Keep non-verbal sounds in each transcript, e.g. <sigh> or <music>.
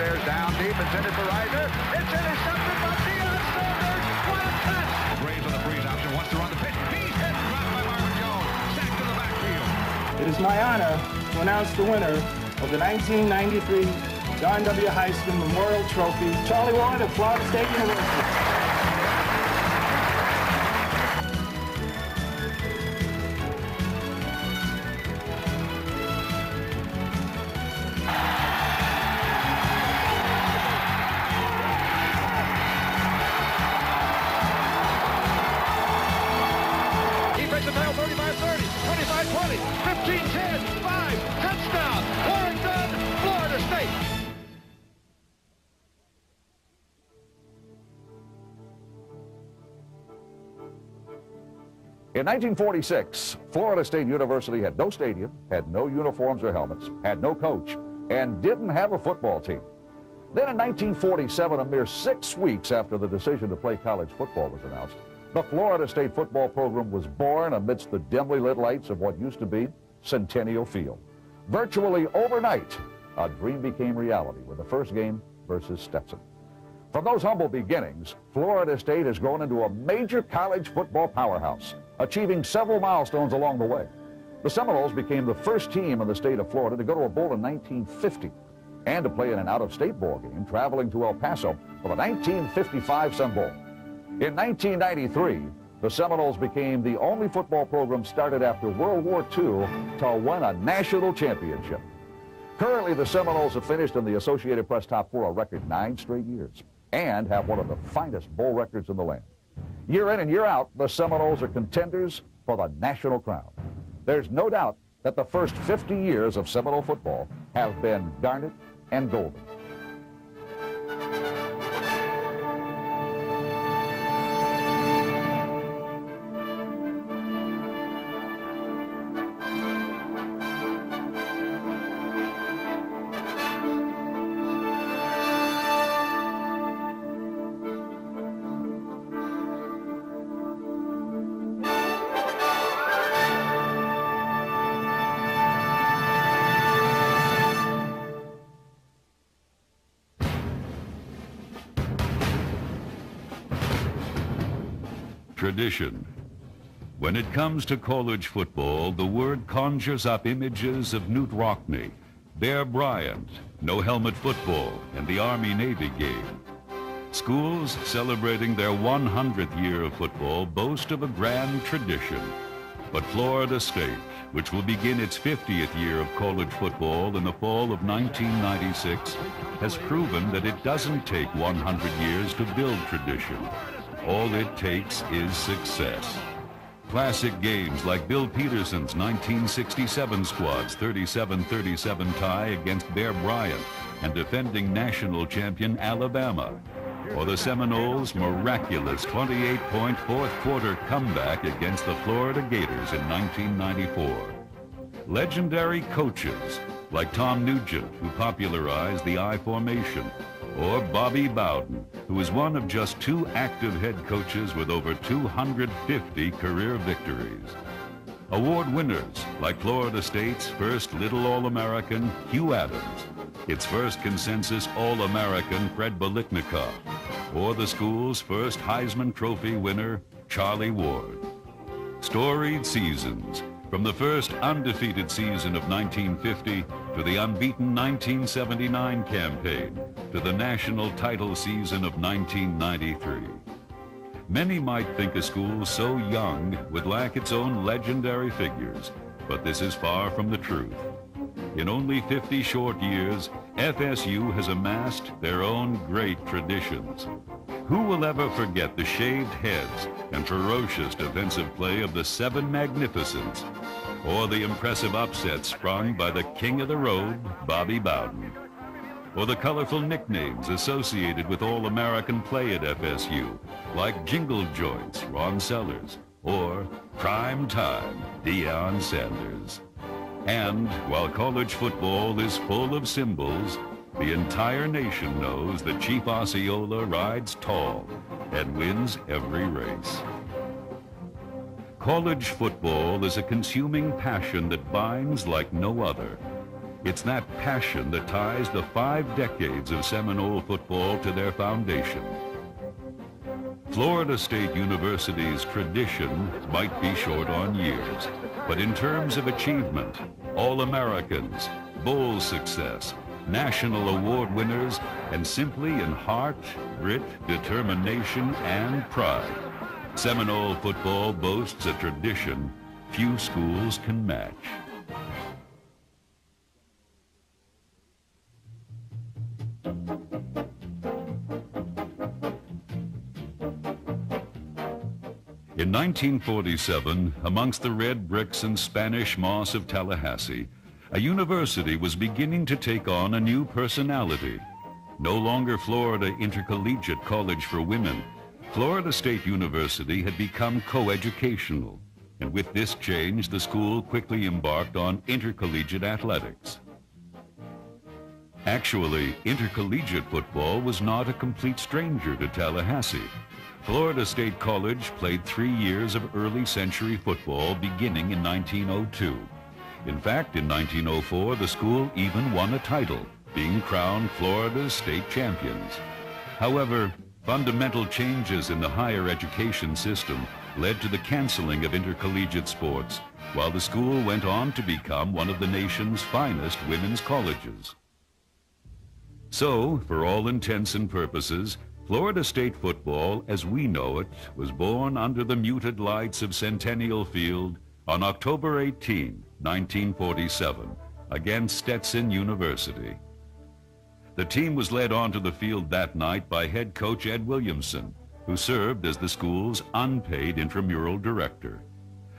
upstairs, down deep. It's in for Riser. It's intercepted by Deion Sanders. What a catch! Braves on the freeze option. Wants to run the pitch. He's hit. Dropped by Marvin Jones. Sacked to the backfield. It is my honor to announce the winner of the 1993 John W. Heisman Memorial Trophy, Charlie Ward of Florida State University. 1946, Florida State University had no stadium, had no uniforms or helmets, had no coach, and didn't have a football team. Then in 1947, a mere six weeks after the decision to play college football was announced, the Florida State football program was born amidst the dimly lit lights of what used to be Centennial Field. Virtually overnight, a dream became reality with the first game versus Stetson. From those humble beginnings, Florida State has grown into a major college football powerhouse, achieving several milestones along the way. The Seminoles became the first team in the state of Florida to go to a bowl in 1950 and to play in an out-of-state bowl game, traveling to El Paso for the 1955 Sun Bowl. In 1993, the Seminoles became the only football program started after World War II to win a national championship. Currently, the Seminoles have finished in the Associated Press top four a record nine straight years and have one of the finest bowl records in the land. Year in and year out, the Seminoles are contenders for the national crown. There's no doubt that the first 50 years of Seminole football have been garnet and golden. Tradition. When it comes to college football, the word conjures up images of Knute Rockne, Bear Bryant, no helmet football, and the Army-Navy game. Schools celebrating their 100th year of football boast of a grand tradition. But Florida State, which will begin its 50th year of college football in the fall of 1996, has proven that it doesn't take 100 years to build tradition. All it takes is success. Classic games like Bill Peterson's 1967 squad's 37-37 tie against Bear Bryant and defending national champion Alabama. Or the Seminoles' miraculous 28-point fourth quarter comeback against the Florida Gators in 1994. Legendary coaches like Tom Nugent, who popularized the I formation, or Bobby Bowden, who is one of just two active head coaches with over 250 career victories. Award winners like Florida State's first Little All-American, Hugh Adams, its first consensus All-American, Fred Biletnikoff, or the school's first Heisman Trophy winner, Charlie Ward. Storied seasons, from the first undefeated season of 1950 to the unbeaten 1979 campaign to the national title season of 1993. Many might think a school so young would lack its own legendary figures, but this is far from the truth. In only 50 short years, FSU has amassed their own great traditions. Who will ever forget the shaved heads and ferocious defensive play of the Seven Magnificents, or the impressive upset sprung by the king of the road, Bobby Bowden, or the colorful nicknames associated with All-American play at FSU, like Jingle Joints, Ron Sellers, or Prime Time, Deion Sanders. And while college football is full of symbols, the entire nation knows that Chief Osceola rides tall and wins every race. College football is a consuming passion that binds like no other. It's that passion that ties the five decades of Seminole football to their foundation. Florida State University's tradition might be short on years, but in terms of achievement, All-Americans, bowl success, national award winners, and simply in heart, grit, determination, and pride, Seminole football boasts a tradition few schools can match. In 1947, amongst the red bricks and Spanish moss of Tallahassee, a university was beginning to take on a new personality. No longer Florida Intercollegiate College for Women, Florida State University had become coeducational, and with this change, the school quickly embarked on intercollegiate athletics. Actually, intercollegiate football was not a complete stranger to Tallahassee. Florida State College played three years of early century football beginning in 1902. In fact, in 1904, the school even won a title, being crowned Florida's state champions. However, Fundamental changes in the higher education system led to the canceling of intercollegiate sports, while the school went on to become one of the nation's finest women's colleges. So, for all intents and purposes, Florida State football, as we know it, was born under the muted lights of Centennial Field on October 18, 1947, against Stetson University. The team was led onto the field that night by head coach Ed Williamson, who served as the school's unpaid intramural director.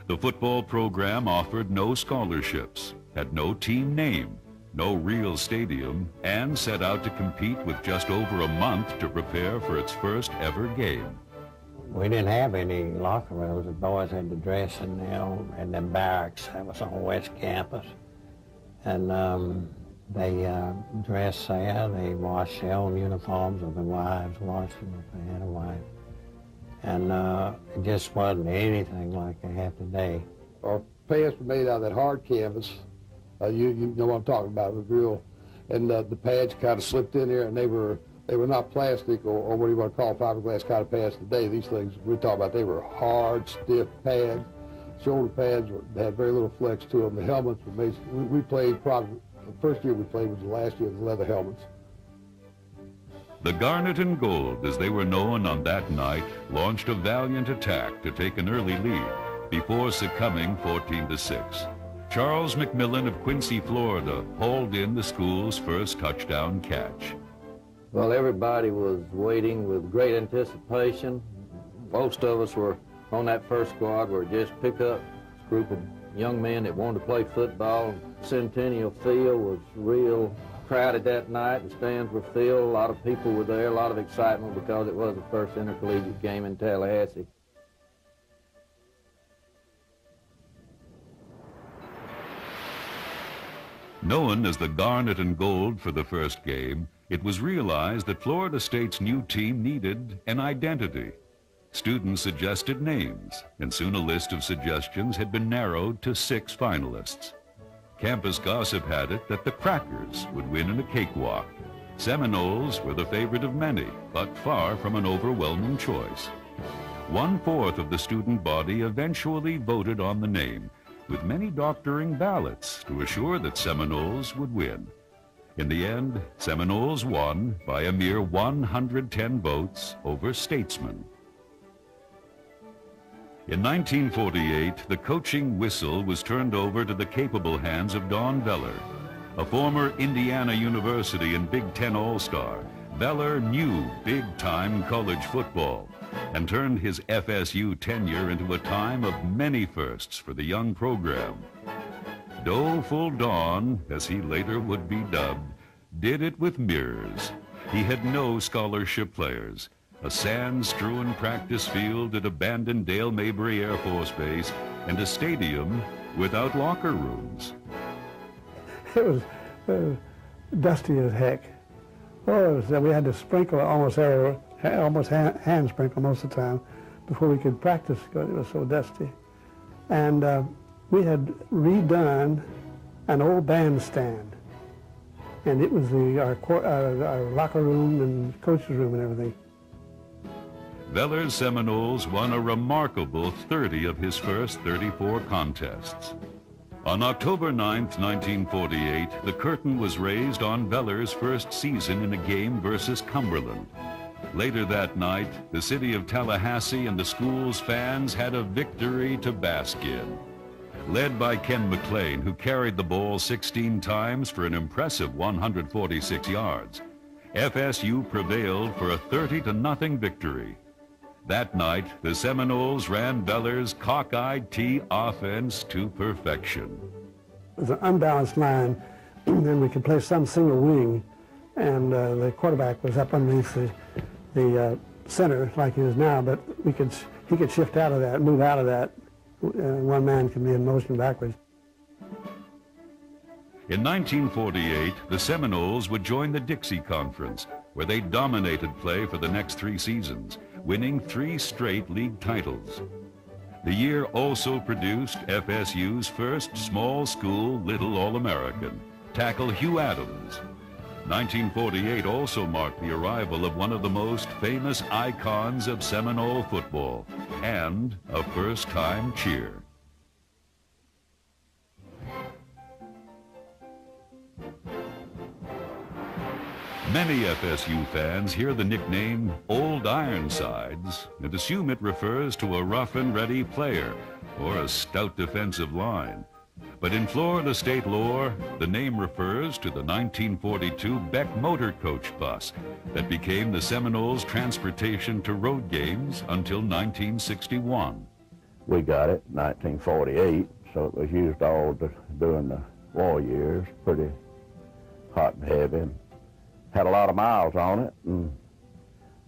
The football program offered no scholarships, had no team name, no real stadium, and set out to compete with just over a month to prepare for its first ever game. We didn't have any locker rooms. The boys had to dress in, you know, in the barracks that was on West Campus. And um, they uh, dress there. They wash their own uniforms, or the wives wash them if they had a wife. And uh, it just wasn't anything like they have today. Our pants were made out of that hard canvas. Uh, you, you know what I'm talking about, the real. And uh, the pads kind of slipped in there, and they were they were not plastic or, or what do you want to call fiberglass kind of pads today. These things we talk about, they were hard, stiff pads. Shoulder pads were, had very little flex to them. The helmets were made. We, we played probably the first year we played was the last year of the leather helmets. The Garnet and Gold, as they were known on that night, launched a valiant attack to take an early lead before succumbing 14 to 6. Charles McMillan of Quincy, Florida, hauled in the school's first touchdown catch. Well, everybody was waiting with great anticipation. Most of us were on that first squad were just pick up group of young men that wanted to play football. Centennial Field was real crowded that night. The stands were filled. A lot of people were there. A lot of excitement because it was the first intercollegiate game in Tallahassee. Known as the Garnet and Gold for the first game, it was realized that Florida State's new team needed an identity. Students suggested names, and soon a list of suggestions had been narrowed to six finalists. Campus gossip had it that the Crackers would win in a cakewalk. Seminoles were the favorite of many, but far from an overwhelming choice. One-fourth of the student body eventually voted on the name, with many doctoring ballots to assure that Seminoles would win. In the end, Seminoles won by a mere 110 votes over Statesmen. In 1948, the coaching whistle was turned over to the capable hands of Don Veller. A former Indiana University and Big Ten All-Star, Veller knew big-time college football and turned his FSU tenure into a time of many firsts for the young program. Doleful Don, as he later would be dubbed, did it with mirrors. He had no scholarship players, a sand-strewn practice field at abandoned Dale Mabry Air Force Base, and a stadium without locker rooms. <laughs> It was uh, dusty as heck. Oh, was, we had to sprinkle almost almost hand, hand, sprinkle most of the time before we could practice because it was so dusty. And uh, we had redone an old bandstand and it was the our, our, our locker room and coach's room and everything. Vellers Seminoles won a remarkable 30 of his first 34 contests. On October 9, 1948, the curtain was raised on Vellers' first season in a game versus Cumberland. Later that night, the city of Tallahassee and the school's fans had a victory to bask in. Led by Ken McLean, who carried the ball 16 times for an impressive 146 yards, FSU prevailed for a 30 to nothing victory. That night, the Seminoles ran Vellers' cockeyed T offense to perfection. It was an unbalanced line, and <clears throat> we could play some single wing, and uh, the quarterback was up underneath the, the uh, center like he is now, but we could, he could shift out of that, move out of that. Uh, one man can be in motion backwards. In 1948, the Seminoles would join the Dixie Conference, where they dominated play for the next three seasons winning three straight league titles. The year also produced FSU's first small school Little All-American, tackle Hugh Adams. 1948 also marked the arrival of one of the most famous icons of Seminole football and a first-time cheer. Many FSU fans hear the nickname Old Ironsides and assume it refers to a rough and ready player or a stout defensive line. But in Florida State lore, the name refers to the 1942 Beck Motor Coach bus that became the Seminoles' transportation to road games until 1961. We got it in 1948, so it was used all the, during the war years, pretty hot and heavy had a lot of miles on it, and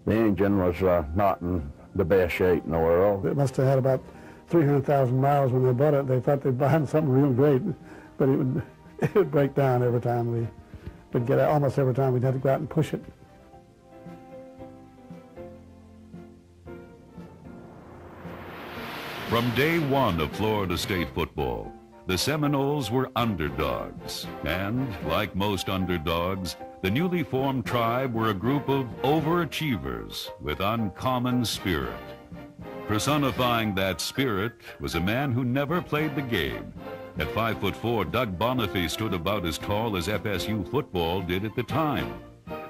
the engine was uh, not in the best shape in the world. It must have had about 300,000 miles when they bought it. They thought they'd buy <laughs> something real great, but it would, <laughs> it would break down every time we would get out. Almost every time we'd have to go out and push it. From day one of Florida State football, the Seminoles were underdogs, and like most underdogs, the newly formed tribe were a group of overachievers with uncommon spirit. Personifying that spirit was a man who never played the game. At 5 foot 4, Doug Bonifay stood about as tall as FSU football did at the time.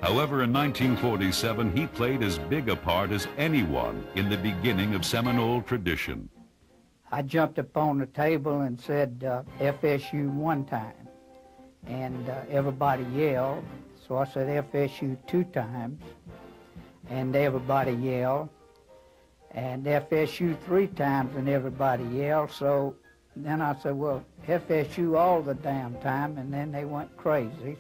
However, in 1947, he played as big a part as anyone in the beginning of Seminole tradition. I jumped up on the table and said uh, FSU one time, and uh, everybody yelled. So I said FSU two times, and everybody yelled. And FSU three times, and everybody yelled. So then I said, well, FSU all the damn time, and then they went crazy.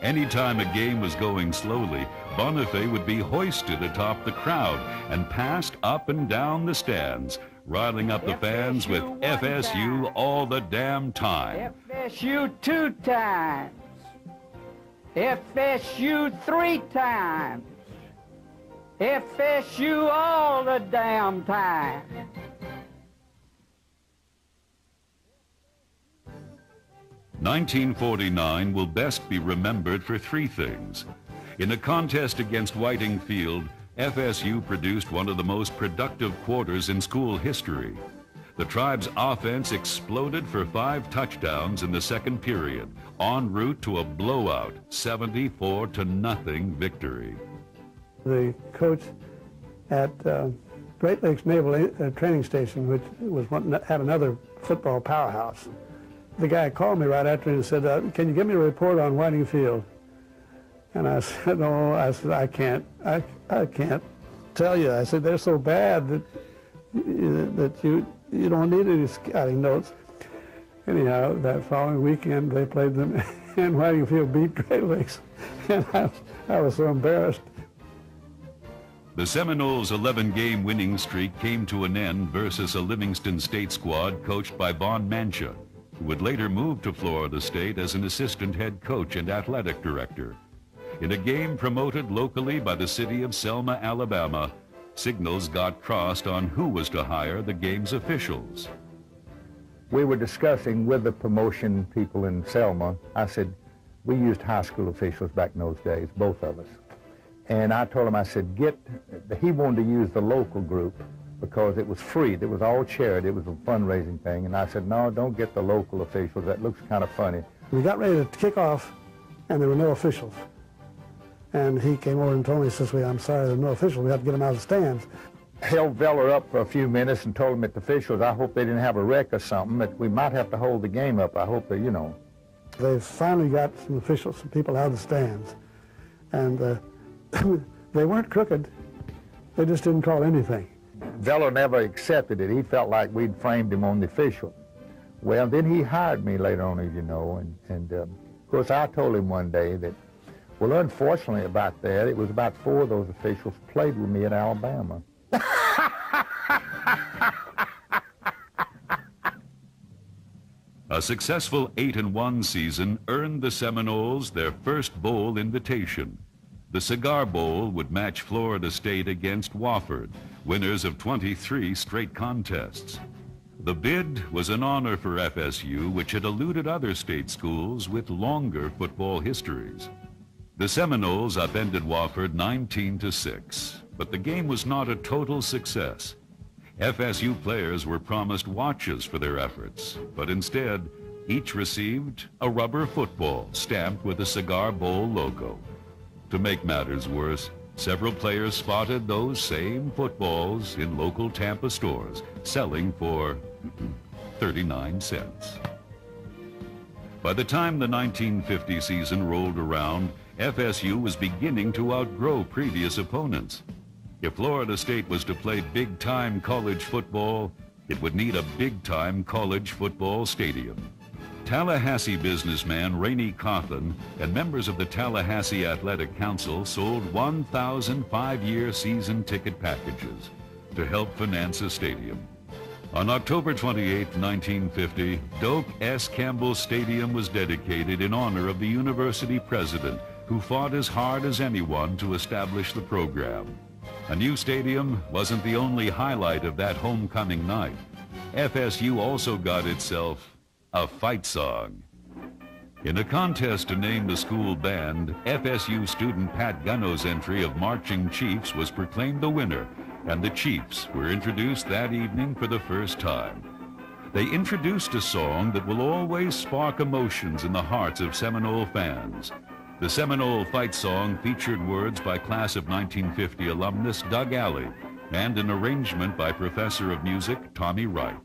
Anytime a game was going slowly, Bonifay would be hoisted atop the crowd and passed up and down the stands, riling up the fans with FSU time. all the damn time. FSU two times. FSU three times. FSU all the damn time. Nineteen forty-nine will best be remembered for three things. In a contest against Whiting Field, FSU produced one of the most productive quarters in school history. The tribe's offense exploded for five touchdowns in the second period, en route to a blowout 74 to nothing victory. The coach at uh, Great Lakes Naval uh, Training Station, which was one, had another football powerhouse, the guy called me right after and said, uh, "Can you give me a report on Whiting Field?" And I <laughs> said, "No," I said, "I can't. I I can't tell you." I said, "They're so bad that that you you don't need any scouting notes." anyhow, that following weekend they played them, <laughs> and Whiting Field beat Great Lakes, <laughs> and I, I was so embarrassed. The Seminoles' 11-game winning streak came to an end versus a Livingston State squad coached by Vaughn Mancha, who would later move to Florida State as an assistant head coach and athletic director. In a game promoted locally by the city of Selma, Alabama, signals got crossed on who was to hire the game's officials we were discussing with the promotion people in Selma. I said, we used high school officials back in those days, both of us. And I told him, I said, get, he wanted to use the local group because it was free. It was all charity. It was a fundraising thing. And I said, no, don't get the local officials. That looks kind of funny. We got ready to kick off, and there were no officials. And he came over and told me, he says, well, I'm sorry, there's no officials. We have to get them out of the stands. Held Veller up for a few minutes and told him at the officials, I hope they didn't have a wreck or something, that we might have to hold the game up. I hope that, you know. They finally got some officials, some people out of the stands. And uh, <coughs> they weren't crooked. They just didn't call anything. Veller never accepted it. He felt like we'd framed him on the official. Well, then he hired me later on, as you know, and, and um, of course I told him one day that, well, unfortunately about that, it was about four of those officials played with me at Alabama. <laughs> A successful 8 and 1 season earned the Seminoles their first bowl invitation. The Cigar Bowl would match Florida State against Wofford, winners of 23 straight contests. The bid was an honor for FSU, which had eluded other state schools with longer football histories. The Seminoles upended Wofford 19 to 6, but the game was not a total success. FSU players were promised watches for their efforts, but instead, each received a rubber football stamped with a Cigar Bowl logo. To make matters worse, several players spotted those same footballs in local Tampa stores, selling for <laughs> 39 cents. By the time the 1950 season rolled around, FSU was beginning to outgrow previous opponents. If Florida State was to play big-time college football, it would need a big-time college football stadium. Tallahassee businessman Rainey Cawthon and members of the Tallahassee Athletic Council sold 1,000 five-year season ticket packages to help finance a stadium. On October 28, 1950, Doak S. Campbell Stadium was dedicated in honor of the university president who fought as hard as anyone to establish the program. A new stadium wasn't the only highlight of that homecoming night. FSU also got itself a fight song. In a contest to name the school band, FSU student Pat Gunno's entry of Marching Chiefs was proclaimed the winner, and the Chiefs were introduced that evening for the first time. They introduced a song that will always spark emotions in the hearts of Seminole fans. The Seminole fight song featured words by class of 1950 alumnus Doug Alley and an arrangement by professor of music Tommy Wright.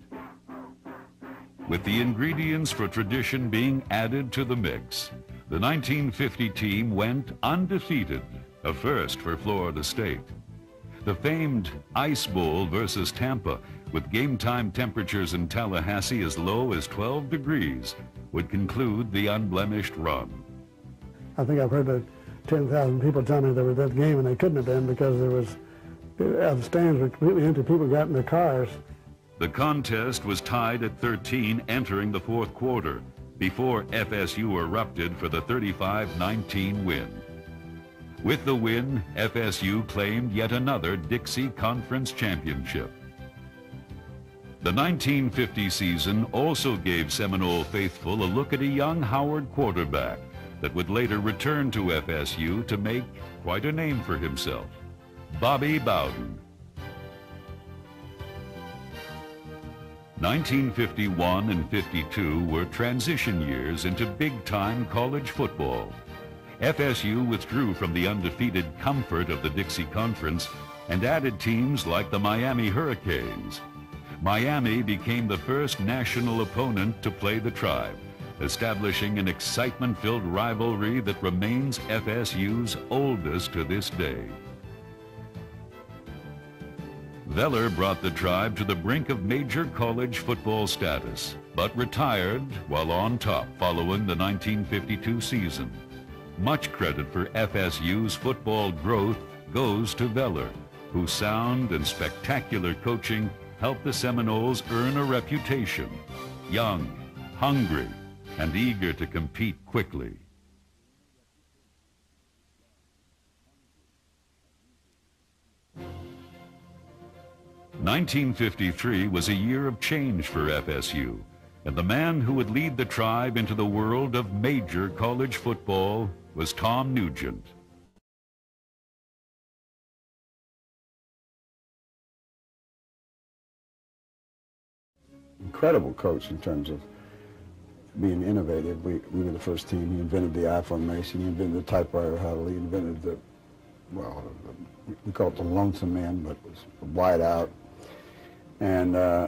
With the ingredients for tradition being added to the mix, the 1950 team went undefeated, a first for Florida State. The famed Ice Bowl versus Tampa, with game time temperatures in Tallahassee as low as 12 degrees, would conclude the unblemished run. I think I've heard that 10,000 people tell me they were at that game and they couldn't have been because there was, uh, the stands were completely empty. People got in their cars. The contest was tied at 13 entering the fourth quarter before FSU erupted for the 35-19 win. With the win, FSU claimed yet another Dixie Conference championship. The 1950 season also gave Seminole faithful a look at a young Howard quarterback that would later return to FSU to make quite a name for himself, Bobby Bowden. 1951 and 52 were transition years into big-time college football. FSU withdrew from the undefeated comfort of the Dixie Conference and added teams like the Miami Hurricanes. Miami became the first national opponent to play the tribe establishing an excitement-filled rivalry that remains FSU's oldest to this day. Veller brought the tribe to the brink of major college football status, but retired while on top following the 1952 season. Much credit for FSU's football growth goes to Veller, whose sound and spectacular coaching helped the Seminoles earn a reputation. Young, hungry, and eager to compete quickly. Nineteen fifty-three was a year of change for FSU, And the man who would lead the tribe into the world of major college football was Tom Nugent. Incredible coach in terms of being innovative. We, we were the first team. He invented the I formation. He invented the typewriter huddle. He invented the, well, the, we call it the lonesome man, but it was wide out. And uh,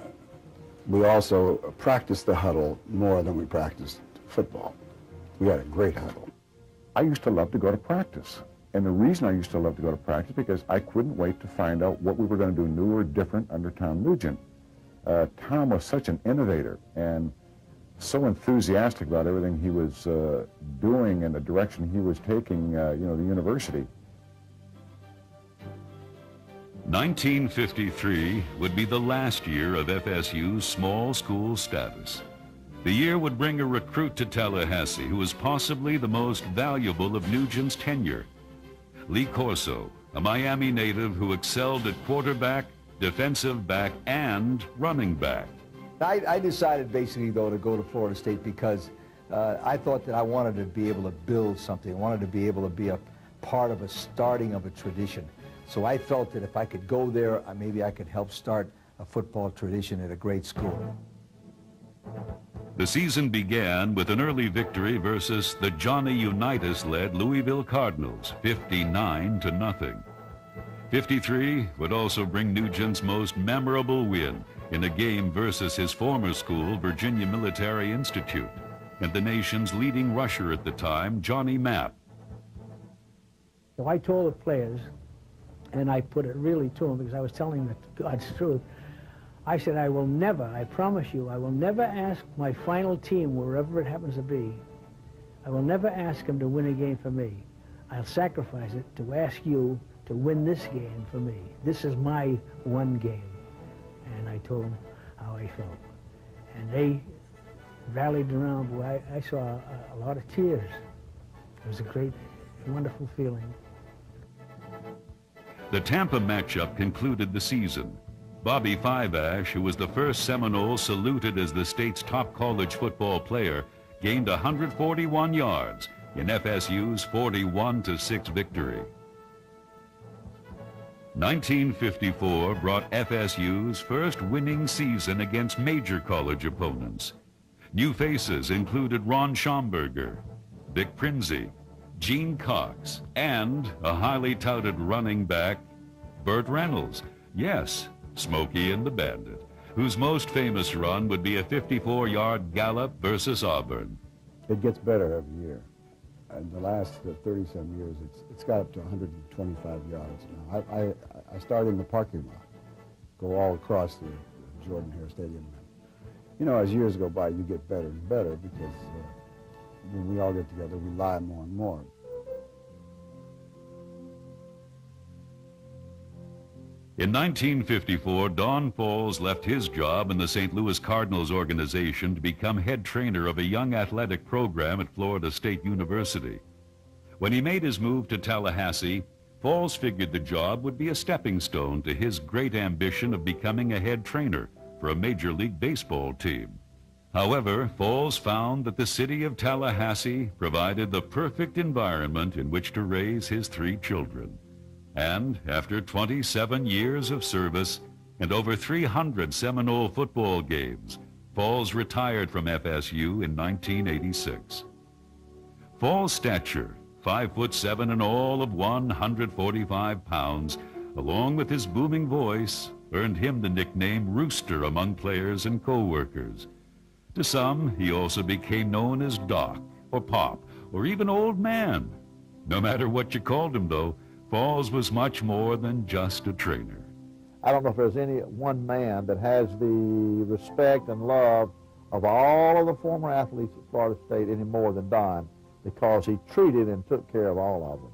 we also practiced the huddle more than we practiced football. We had a great huddle. I used to love to go to practice. And the reason I used to love to go to practice because I couldn't wait to find out what we were going to do new or different under Tom Nugent. Uh, Tom was such an innovator and so enthusiastic about everything he was uh, doing and the direction he was taking, uh, you know, the university. 1953 would be the last year of FSU's small school status. The year would bring a recruit to Tallahassee who was possibly the most valuable of Nugent's tenure. Lee Corso, a Miami native who excelled at quarterback, defensive back, and running back. I, I decided basically, though, to go to Florida State because uh, I thought that I wanted to be able to build something. I wanted to be able to be a part of a starting of a tradition. So I felt that if I could go there, uh, maybe I could help start a football tradition at a great school. The season began with an early victory versus the Johnny Unitas-led Louisville Cardinals, 59 to nothing. 53 would also bring Nugent's most memorable win in a game versus his former school, Virginia Military Institute, and the nation's leading rusher at the time, Johnny Mapp. So I told the players, and I put it really to them because I was telling them God's truth, I said, I will never, I promise you, I will never ask my final team, wherever it happens to be, I will never ask them to win a game for me. I'll sacrifice it to ask you to win this game for me. This is my one game and I told them how I felt. And they rallied around. Boy, I, I saw a, a lot of tears. It was a great, wonderful feeling. The Tampa matchup concluded the season. Bobby Fiveash, who was the first Seminole saluted as the state's top college football player, gained 141 yards in FSU's 41 6 victory. 1954 brought FSU's first winning season against major college opponents. New faces included Ron Schomburger, Vic Prinzi, Gene Cox, and a highly touted running back, Burt Reynolds. Yes, Smokey and the Bandit, whose most famous run would be a 54-yard gallop versus Auburn. It gets better every year in the last 30-some years, it's, it's got up to 125 yards now. I, I, I in the parking lot, go all across the, the Jordan-Hare Stadium. You know, as years go by, you get better and better because uh, when we all get together, we lie more and more. In 1954, Don Falls left his job in the St. Louis Cardinals organization to become head trainer of a young athletic program at Florida State University. When he made his move to Tallahassee, Falls figured the job would be a stepping stone to his great ambition of becoming a head trainer for a Major League Baseball team. However, Falls found that the city of Tallahassee provided the perfect environment in which to raise his three children. And after 27 years of service and over 300 Seminole football games, Falls retired from FSU in 1986. Falls' stature, 5 foot 7 and all of 145 pounds, along with his booming voice, earned him the nickname Rooster among players and co-workers. To some, he also became known as Doc, or Pop, or even Old Man. No matter what you called him, though, Falls was much more than just a trainer. I don't know if there's any one man that has the respect and love of all of the former athletes at Florida State any more than Don because he treated and took care of all of them.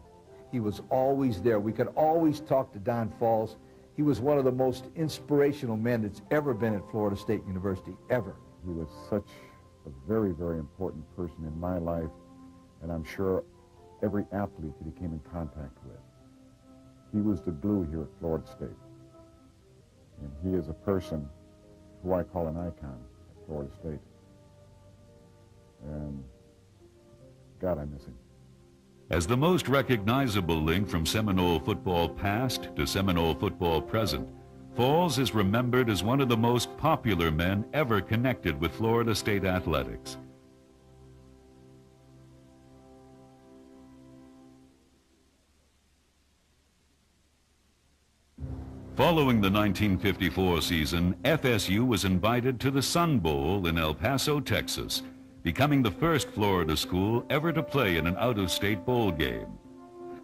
He was always there. We could always talk to Don Falls. He was one of the most inspirational men that's ever been at Florida State University, ever. He was such a very, very important person in my life, and I'm sure every athlete that he came in contact with. He was the glue here at Florida State. And he is a person who I call an icon at Florida State. And God, I miss him. As the most recognizable link from Seminole football past to Seminole football present, Falls is remembered as one of the most popular men ever connected with Florida State athletics. Following the 1954 season, FSU was invited to the Sun Bowl in El Paso, Texas, becoming the first Florida school ever to play in an out-of-state bowl game.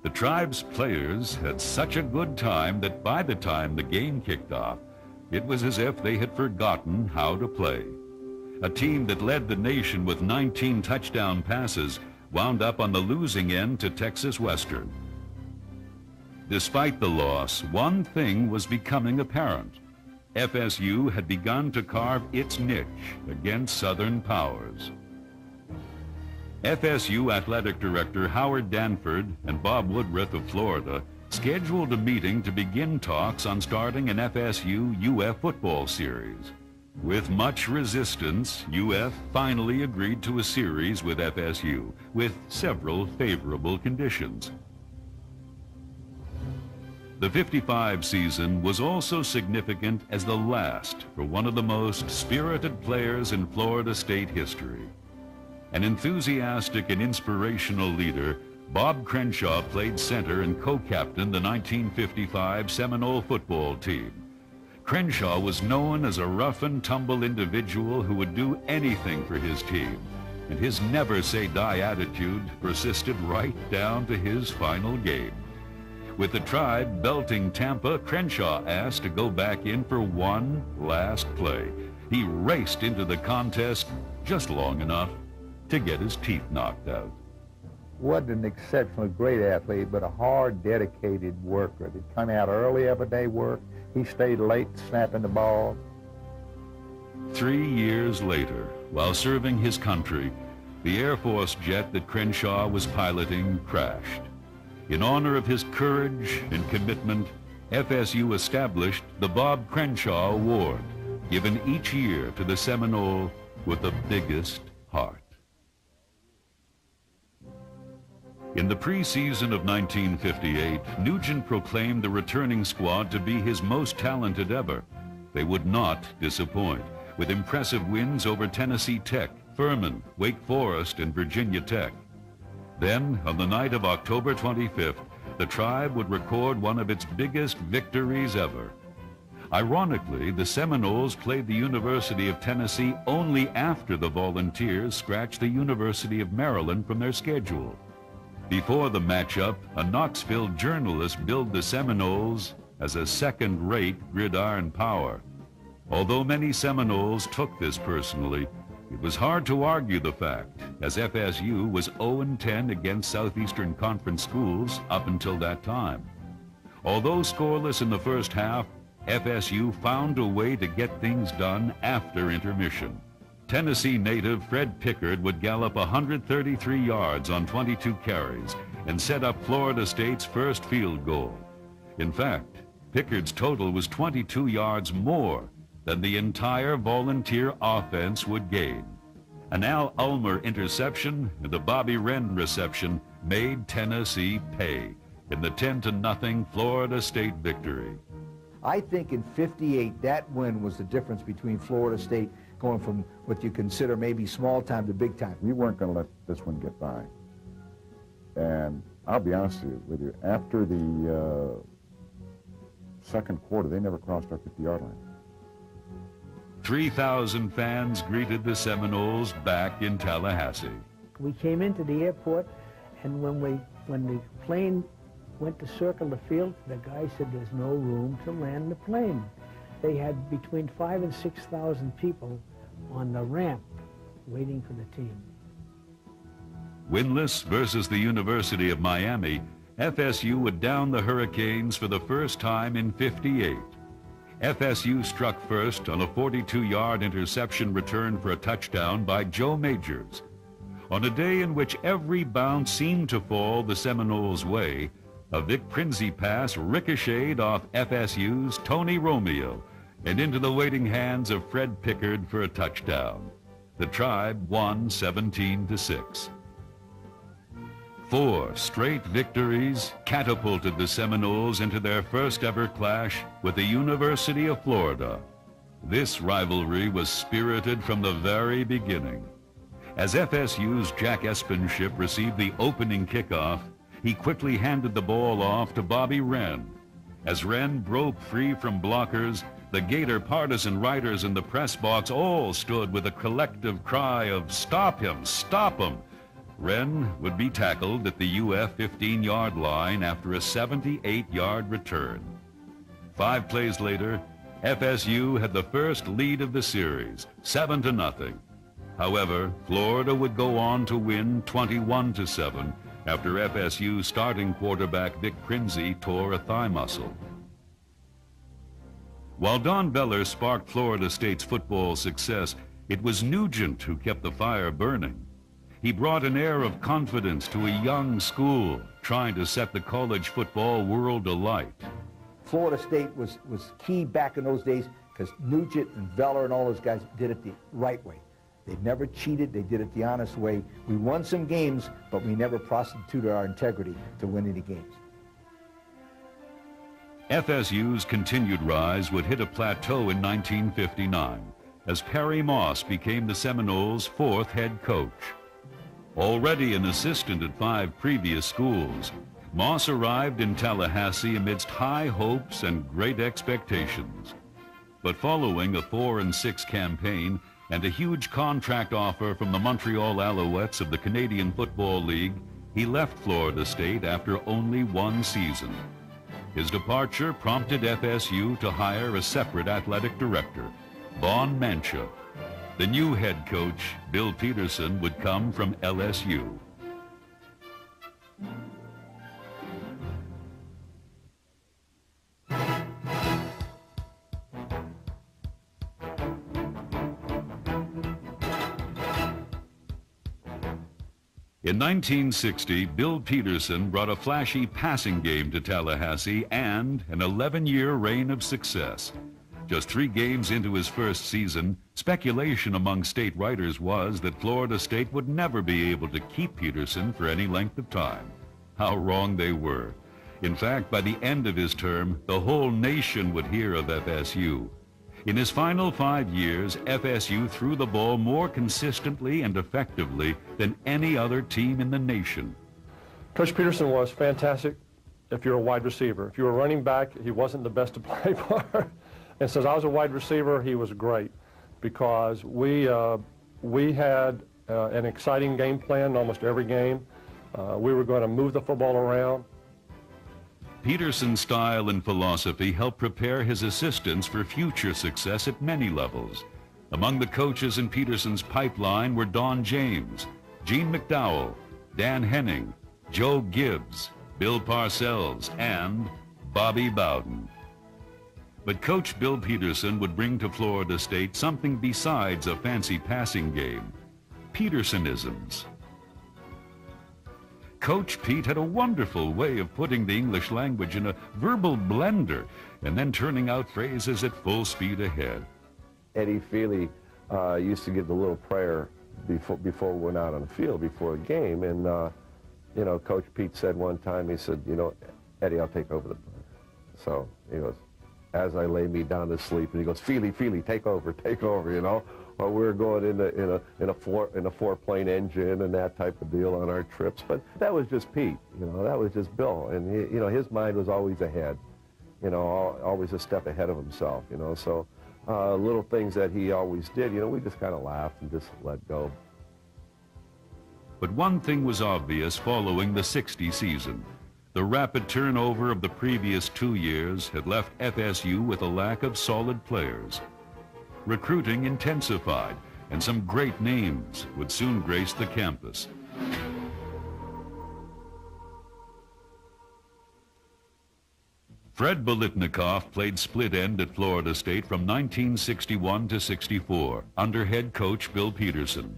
The tribe's players had such a good time that by the time the game kicked off, it was as if they had forgotten how to play. A team that led the nation with 19 touchdown passes wound up on the losing end to Texas Western. Despite the loss, one thing was becoming apparent. FSU had begun to carve its niche against Southern powers. FSU Athletic Director Howard Danford and Bob Woodruff of Florida scheduled a meeting to begin talks on starting an FSU-UF football series. With much resistance, UF finally agreed to a series with FSU, with several favorable conditions. The 55 season was also significant as the last for one of the most spirited players in Florida State history. An enthusiastic and inspirational leader, Bob Crenshaw played center and co-captained the 1955 Seminole football team. Crenshaw was known as a rough and tumble individual who would do anything for his team, and his never-say-die attitude persisted right down to his final game. With the tribe belting Tampa, Crenshaw asked to go back in for one last play. He raced into the contest just long enough to get his teeth knocked out. Wasn't an exceptionally great athlete, but a hard, dedicated worker. He'd come out early every day work. He stayed late snapping the ball. Three years later, while serving his country, the Air Force jet that Crenshaw was piloting crashed. In honor of his courage and commitment, FSU established the Bob Crenshaw Award, given each year to the Seminole with the biggest heart. In the preseason of 1958, Nugent proclaimed the returning squad to be his most talented ever. They would not disappoint, with impressive wins over Tennessee Tech, Furman, Wake Forest, and Virginia Tech. Then, on the night of October 25th, the tribe would record one of its biggest victories ever. Ironically, the Seminoles played the University of Tennessee only after the Volunteers scratched the University of Maryland from their schedule. Before the matchup, a Knoxville journalist billed the Seminoles as a second-rate gridiron power. Although many Seminoles took this personally, it was hard to argue the fact, as FSU was 0-10 against Southeastern Conference schools up until that time. Although scoreless in the first half, FSU found a way to get things done after intermission. Tennessee native Fred Pickard would gallop 133 yards on 22 carries and set up Florida State's first field goal. In fact, Pickard's total was 22 yards more than the entire volunteer offense would gain. An Al Ulmer interception and a Bobby Renn reception made Tennessee pay in the 10 to nothing Florida State victory. I think in 58, that win was the difference between Florida State going from what you consider maybe small time to big time. We weren't going to let this one get by. And I'll be honest with you, after the uh, second quarter, they never crossed our 50-yard line. 3,000 fans greeted the Seminoles back in Tallahassee. We came into the airport, and when we when the plane went to circle the field, the guy said there's no room to land the plane. They had between five and 6,000 people on the ramp waiting for the team. Winless versus the University of Miami, FSU would down the Hurricanes for the first time in 58. FSU struck first on a 42-yard interception return for a touchdown by Joe Majors. On a day in which every bounce seemed to fall the Seminoles' way, a Vic Prinzi pass ricocheted off FSU's Tony Romeo and into the waiting hands of Fred Pickard for a touchdown. the Tribe won 17 to 6. Four straight victories catapulted the Seminoles into their first ever clash with the University of Florida. This rivalry was spirited from the very beginning. As FSU's Jack Espenship received the opening kickoff, he quickly handed the ball off to Bobby Renn. As Renn broke free from blockers, the Gator partisan writers in the press box all stood with a collective cry of, stop him, stop him, Renn would be tackled at the UF 15-yard line after a 78-yard return. Five plays later, FSU had the first lead of the series, 7 to nothing. However, Florida would go on to win 21 to 7 after FSU starting quarterback Vic Prinzi tore a thigh muscle. While Don Veller sparked Florida State's football success, it was Nugent who kept the fire burning. He brought an air of confidence to a young school trying to set the college football world alight. Florida State was, was key back in those days because Nugent and Veller and all those guys did it the right way. They never cheated. They did it the honest way. We won some games, but we never prostituted our integrity to win any games. FSU's continued rise would hit a plateau in 1959 as Perry Moss became the Seminoles' fourth head coach. Already an assistant at five previous schools, Moss arrived in Tallahassee amidst high hopes and great expectations. But following a 4 and 6 campaign and a huge contract offer from the Montreal Alouettes of the Canadian Football League, he left Florida State after only one season. His departure prompted FSU to hire a separate athletic director, Vaughn Mancha, the new head coach, Bill Peterson, would come from LSU. In 1960, Bill Peterson brought a flashy passing game to Tallahassee and an 11-year reign of success. Just three games into his first season, speculation among state writers was that Florida State would never be able to keep Peterson for any length of time. How wrong they were. In fact, by the end of his term, the whole nation would hear of FSU. In his final five years, FSU threw the ball more consistently and effectively than any other team in the nation. Coach Peterson was fantastic if you're a wide receiver. If you were running back, he wasn't the best to play <laughs> for. And since I was a wide receiver, he was great because we, uh, we had uh, an exciting game plan almost every game. Uh, we were going to move the football around. Peterson's style and philosophy helped prepare his assistants for future success at many levels. Among the coaches in Peterson's pipeline were Don James, Gene McDowell, Dan Henning, Joe Gibbs, Bill Parcells, and Bobby Bowden. But Coach Bill Peterson would bring to Florida State something besides a fancy passing game, Petersonisms. Coach Pete had a wonderful way of putting the English language in a verbal blender and then turning out phrases at full speed ahead. Eddie Feely uh, used to give the little prayer before, before we went out on the field, before a game. And, uh, you know, Coach Pete said one time, he said, you know, Eddie, I'll take over the prayer. So he goes, as I lay me down to sleep. And he goes, Feely, Feely, take over, take over, you know. Or we are going in a, in a, in a four, in a four-plane engine and that type of deal on our trips. But that was just Pete, you know, that was just Bill. And, he, you know, his mind was always ahead, you know, always a step ahead of himself, you know. So uh, little things that he always did, you know, we just kind of laughed and just let go. But one thing was obvious following the 60 season. The rapid turnover of the previous two years had left FSU with a lack of solid players. Recruiting intensified, and some great names would soon grace the campus. Fred Biletnikoff played split end at Florida State from 1961 to 64 under head coach Bill Peterson.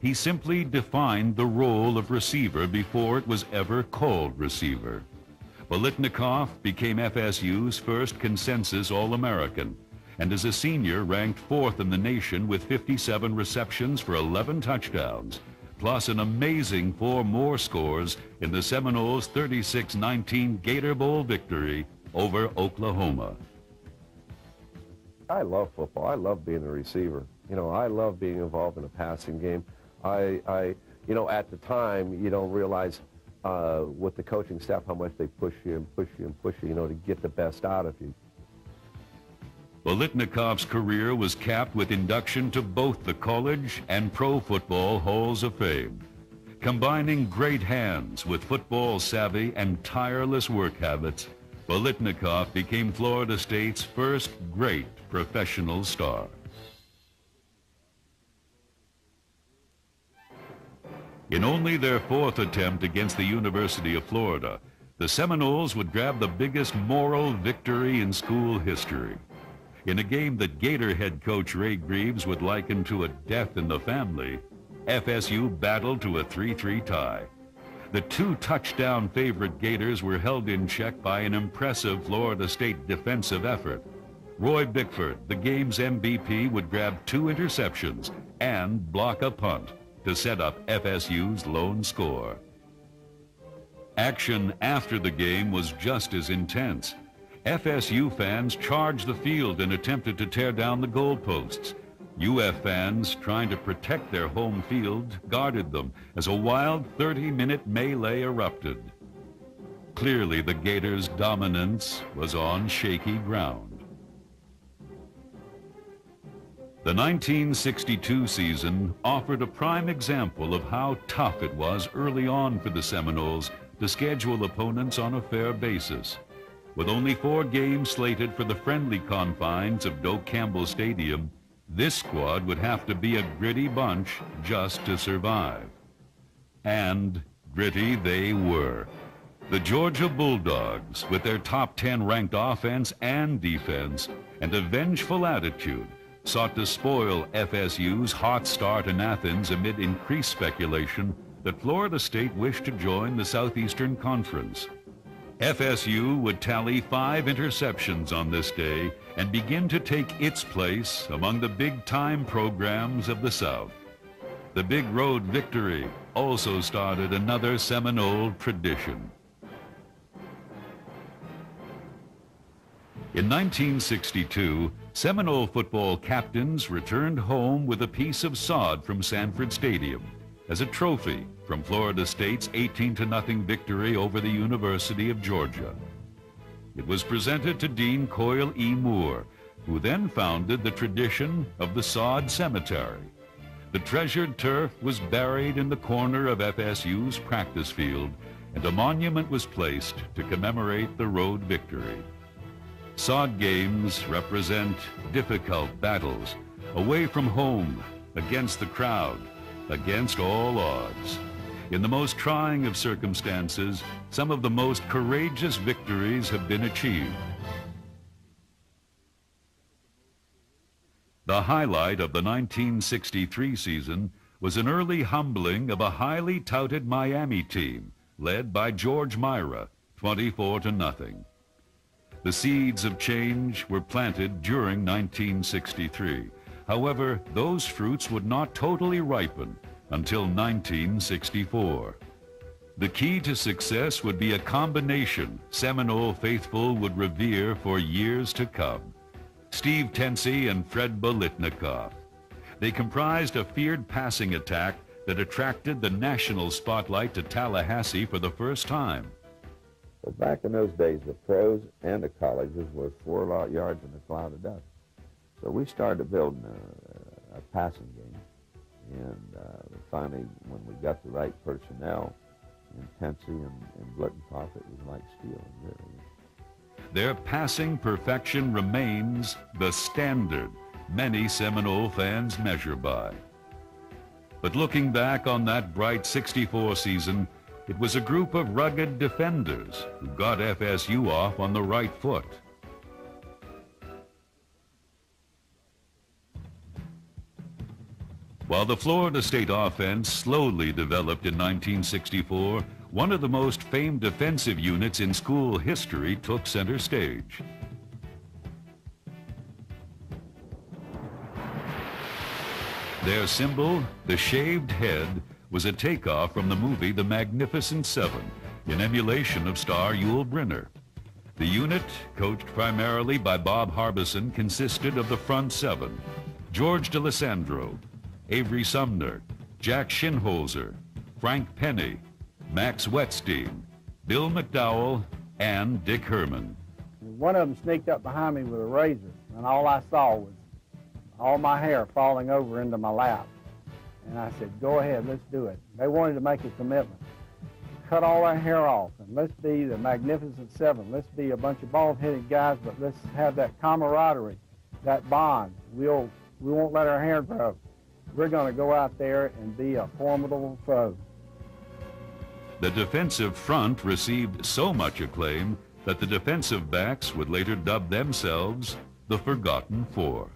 He simply defined the role of receiver before it was ever called receiver. Biletnikoff became FSU's first consensus All-American, and as a senior ranked fourth in the nation with 57 receptions for 11 touchdowns, plus an amazing four more scores in the Seminoles' 36-19 Gator Bowl victory over Oklahoma. I love football. I love being a receiver. You know, I love being involved in a passing game. I, I you know, at the time, you don't realize uh, with the coaching staff how much they push you and push you and push you, you know, to get the best out of you. Biletnikoff's career was capped with induction to both the college and pro football halls of fame. Combining great hands with football savvy and tireless work habits, Bolitnikov became Florida State's first great professional star. In only their fourth attempt against the University of Florida, the Seminoles would grab the biggest moral victory in school history. In a game that Gator head coach Ray Graves would liken to a death in the family, FSU battled to a 3-3 tie. The two touchdown favorite Gators were held in check by an impressive Florida State defensive effort. Roy Bickford, the game's MVP, would grab two interceptions and block a punt to set up FSU's lone score. Action after the game was just as intense. FSU fans charged the field and attempted to tear down the goalposts. UF fans, trying to protect their home field, guarded them as a wild 30-minute melee erupted. Clearly, the Gators' dominance was on shaky ground. The 1962 season offered a prime example of how tough it was early on for the Seminoles to schedule opponents on a fair basis. With only four games slated for the friendly confines of Doak Campbell Stadium, this squad would have to be a gritty bunch just to survive. And gritty they were. The Georgia Bulldogs, with their top 10 ranked offense and defense, and a vengeful attitude, sought to spoil FSU's hot start in Athens amid increased speculation that Florida State wished to join the Southeastern Conference. FSU would tally five interceptions on this day and begin to take its place among the big-time programs of the South. The Big Road victory also started another Seminole tradition. In 1962, Seminole football captains returned home with a piece of sod from Sanford Stadium as a trophy from Florida State's 18-0 victory over the University of Georgia. It was presented to Dean Coyle E. Moore, who then founded the tradition of the Sod Cemetery. The treasured turf was buried in the corner of FSU's practice field, and a monument was placed to commemorate the road victory. Sod games represent difficult battles, away from home, against the crowd, against all odds. In the most trying of circumstances, some of the most courageous victories have been achieved. The highlight of the 1963 season was an early humbling of a highly touted Miami team led by George Mira, 24 to nothing. The seeds of change were planted during 1963. However, those fruits would not totally ripen until 1964. The key to success would be a combination Seminole faithful would revere for years to come. Steve Tensi and Fred Biletnikoff. They comprised a feared passing attack that attracted the national spotlight to Tallahassee for the first time. Well, back in those days, the pros and the colleges were four lot yards in a cloud of dust. So we started building a, a passing game. And uh, finally, when we got the right personnel, in Tensi and, and Biletnikoff, it was like steel. Their passing perfection remains the standard many Seminole fans measure by. But looking back on that bright 64 season, it was a group of rugged defenders who got FSU off on the right foot. While the Florida State offense slowly developed in 1964, one of the most famed defensive units in school history took center stage. Their symbol, the shaved head, was a takeoff from the movie The Magnificent Seven, in emulation of star Yul Brynner. The unit, coached primarily by Bob Harbison, consisted of the front seven, George D'Alessandro, Avery Sumner, Jack Shinholser, Frank Pennie, Max Wettstein, Bill McDowell, and Dick Herman. One of them sneaked up behind me with a razor, and all I saw was all my hair falling over into my lap. And I said, go ahead, let's do it. They wanted to make a commitment. Cut all our hair off, and let's be the Magnificent Seven. Let's be a bunch of bald-headed guys, but let's have that camaraderie, that bond. We'll, we won't let our hair grow. We're going to go out there and be a formidable foe. The defensive front received so much acclaim that the defensive backs would later dub themselves the Forgotten Four.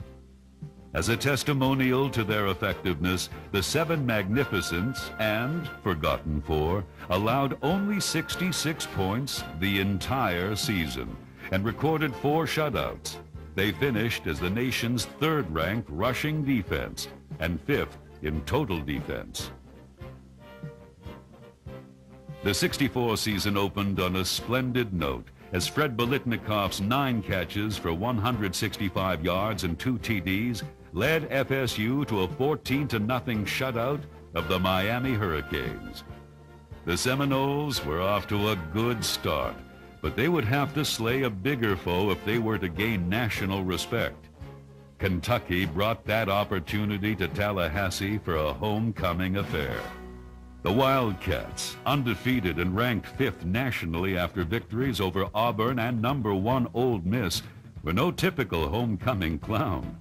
As a testimonial to their effectiveness, the Seven Magnificents and Forgotten Four allowed only 66 points the entire season and recorded four shutouts. They finished as the nation's third-ranked rushing defense and fifth in total defense. The 64 season opened on a splendid note as Fred Biletnikoff's nine catches for 165 yards and two TDs led FSU to a 14 to nothing shutout of the Miami Hurricanes. The Seminoles were off to a good start, but they would have to slay a bigger foe if they were to gain national respect. Kentucky brought that opportunity to Tallahassee for a homecoming affair. The Wildcats, undefeated and ranked fifth nationally after victories over Auburn and number one Ole Miss, were no typical homecoming clown.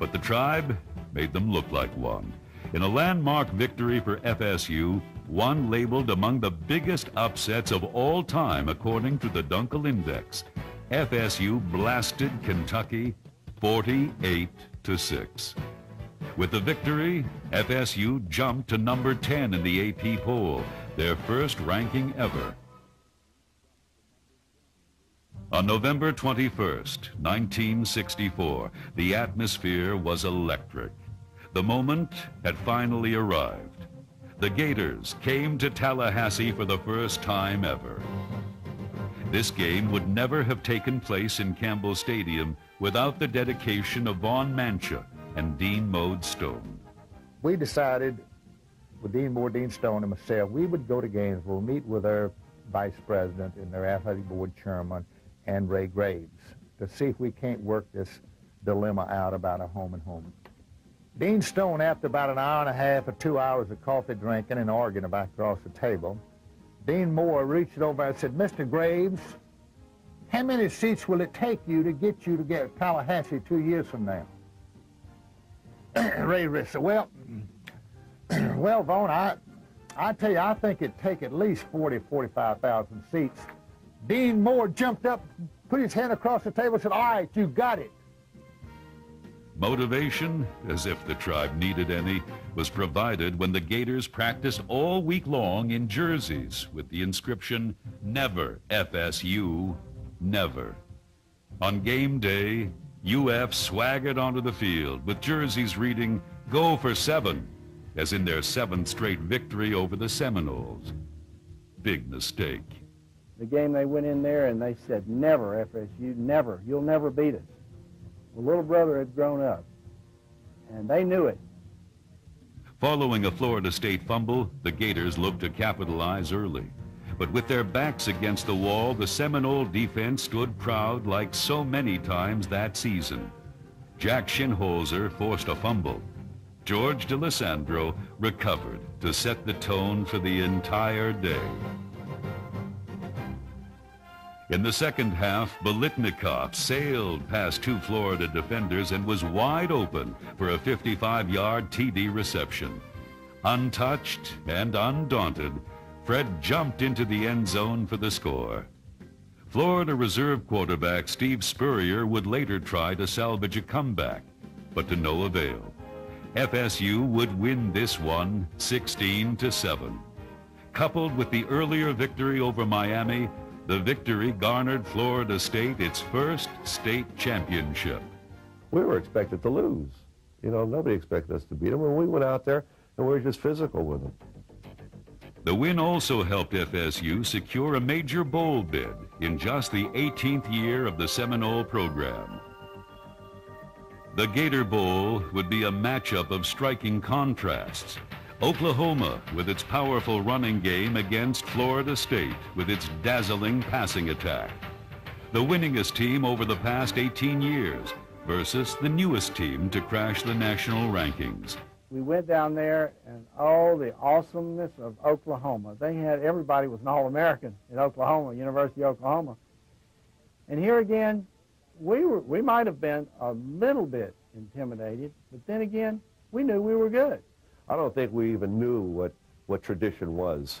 But the tribe made them look like one. In a landmark victory for FSU, one labeled among the biggest upsets of all time according to the Dunkel Index, FSU blasted Kentucky 48 to 6. With the victory, FSU jumped to number 10 in the AP poll, their first ranking ever. On November 21st, 1964, the atmosphere was electric. The moment had finally arrived. The Gators came to Tallahassee for the first time ever. This game would never have taken place in Campbell Stadium without the dedication of Vaughn Mancha and Dean Mode Stone. We decided, with Dean Moore, Dean Stone, and myself, we would go to Gainesville, meet with their vice president and their athletic board chairman, and Ray Graves to see if we can't work this dilemma out about a home and home. Dean Stone, after about an hour and a half or two hours of coffee drinking and arguing about across the table, Dean Moore reached over and said, Mr. Graves, how many seats will it take you to get you to get Tallahassee two years from now? <clears throat> Ray said, well, <clears throat> well, Vaughn, I, I tell you, I think it'd take at least 40, 45,000 seats Dean Moore jumped up, put his hand across the table, said, all right, you got it. Motivation, as if the tribe needed any, was provided when the Gators practiced all week long in jerseys with the inscription, Never FSU, Never. On game day, UF swaggered onto the field with jerseys reading, Go for seven, as in their seventh straight victory over the Seminoles. Big mistake the game they went in there and they said, never, FSU, never. You'll never beat us. Well, little brother had grown up, and they knew it. Following a Florida State fumble, the Gators looked to capitalize early. But with their backs against the wall, the Seminole defense stood proud like so many times that season. Jack Shinholser forced a fumble. George D'Alessandro recovered to set the tone for the entire day. In the second half, Biletnikoff sailed past two Florida defenders and was wide open for a 55-yard TD reception. Untouched and undaunted, Fred jumped into the end zone for the score. Florida reserve quarterback Steve Spurrier would later try to salvage a comeback, but to no avail. FSU would win this one 16 to 7. Coupled with the earlier victory over Miami, the victory garnered Florida State its first state championship. We were expected to lose. You know, nobody expected us to beat them. And we went out there and we were just physical with them. The win also helped FSU secure a major bowl bid in just the 18th year of the Seminole program. The Gator Bowl would be a matchup of striking contrasts. Oklahoma with its powerful running game against Florida State with its dazzling passing attack. The winningest team over the past 18 years versus the newest team to crash the national rankings we went down there and oh the awesomeness of Oklahoma. They had everybody was an all-American in Oklahoma, University of Oklahoma. And here again, we were we might have been a little bit intimidated, but then again, we knew we were good. I don't think we even knew what what tradition was.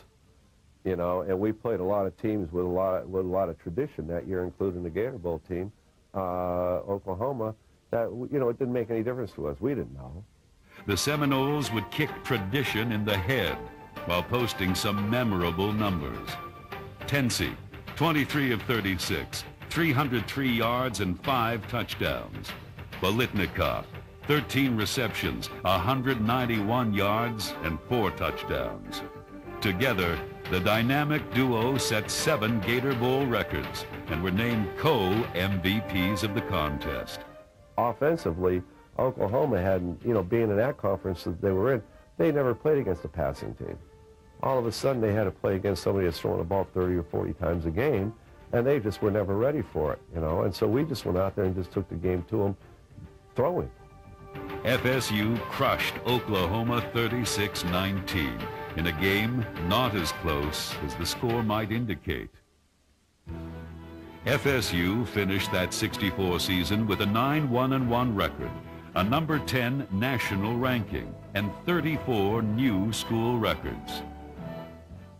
You know, and we played a lot of teams with a lot of, with a lot of tradition that year, including the Gator Bowl team, uh, Oklahoma. That you know, it didn't make any difference to us. We didn't know the Seminoles would kick tradition in the head while posting some memorable numbers. Tensi, 23 of 36, 303 yards and five touchdowns. Biletnikoff, 13 receptions, 191 yards and four touchdowns. Together, the dynamic duo set seven Gator Bowl records and were named co-MVPs of the contest. Offensively, Oklahoma hadn't, you know, being in that conference that they were in, they never played against a passing team. All of a sudden, they had to play against somebody that's throwing the ball 30 or 40 times a game, and they just were never ready for it, you know. And so we just went out there and just took the game to them throwing. FSU crushed Oklahoma 36-19 in a game not as close as the score might indicate. FSU finished that 64 season with a 9-1-1 record a number 10 national ranking, and 34 new school records.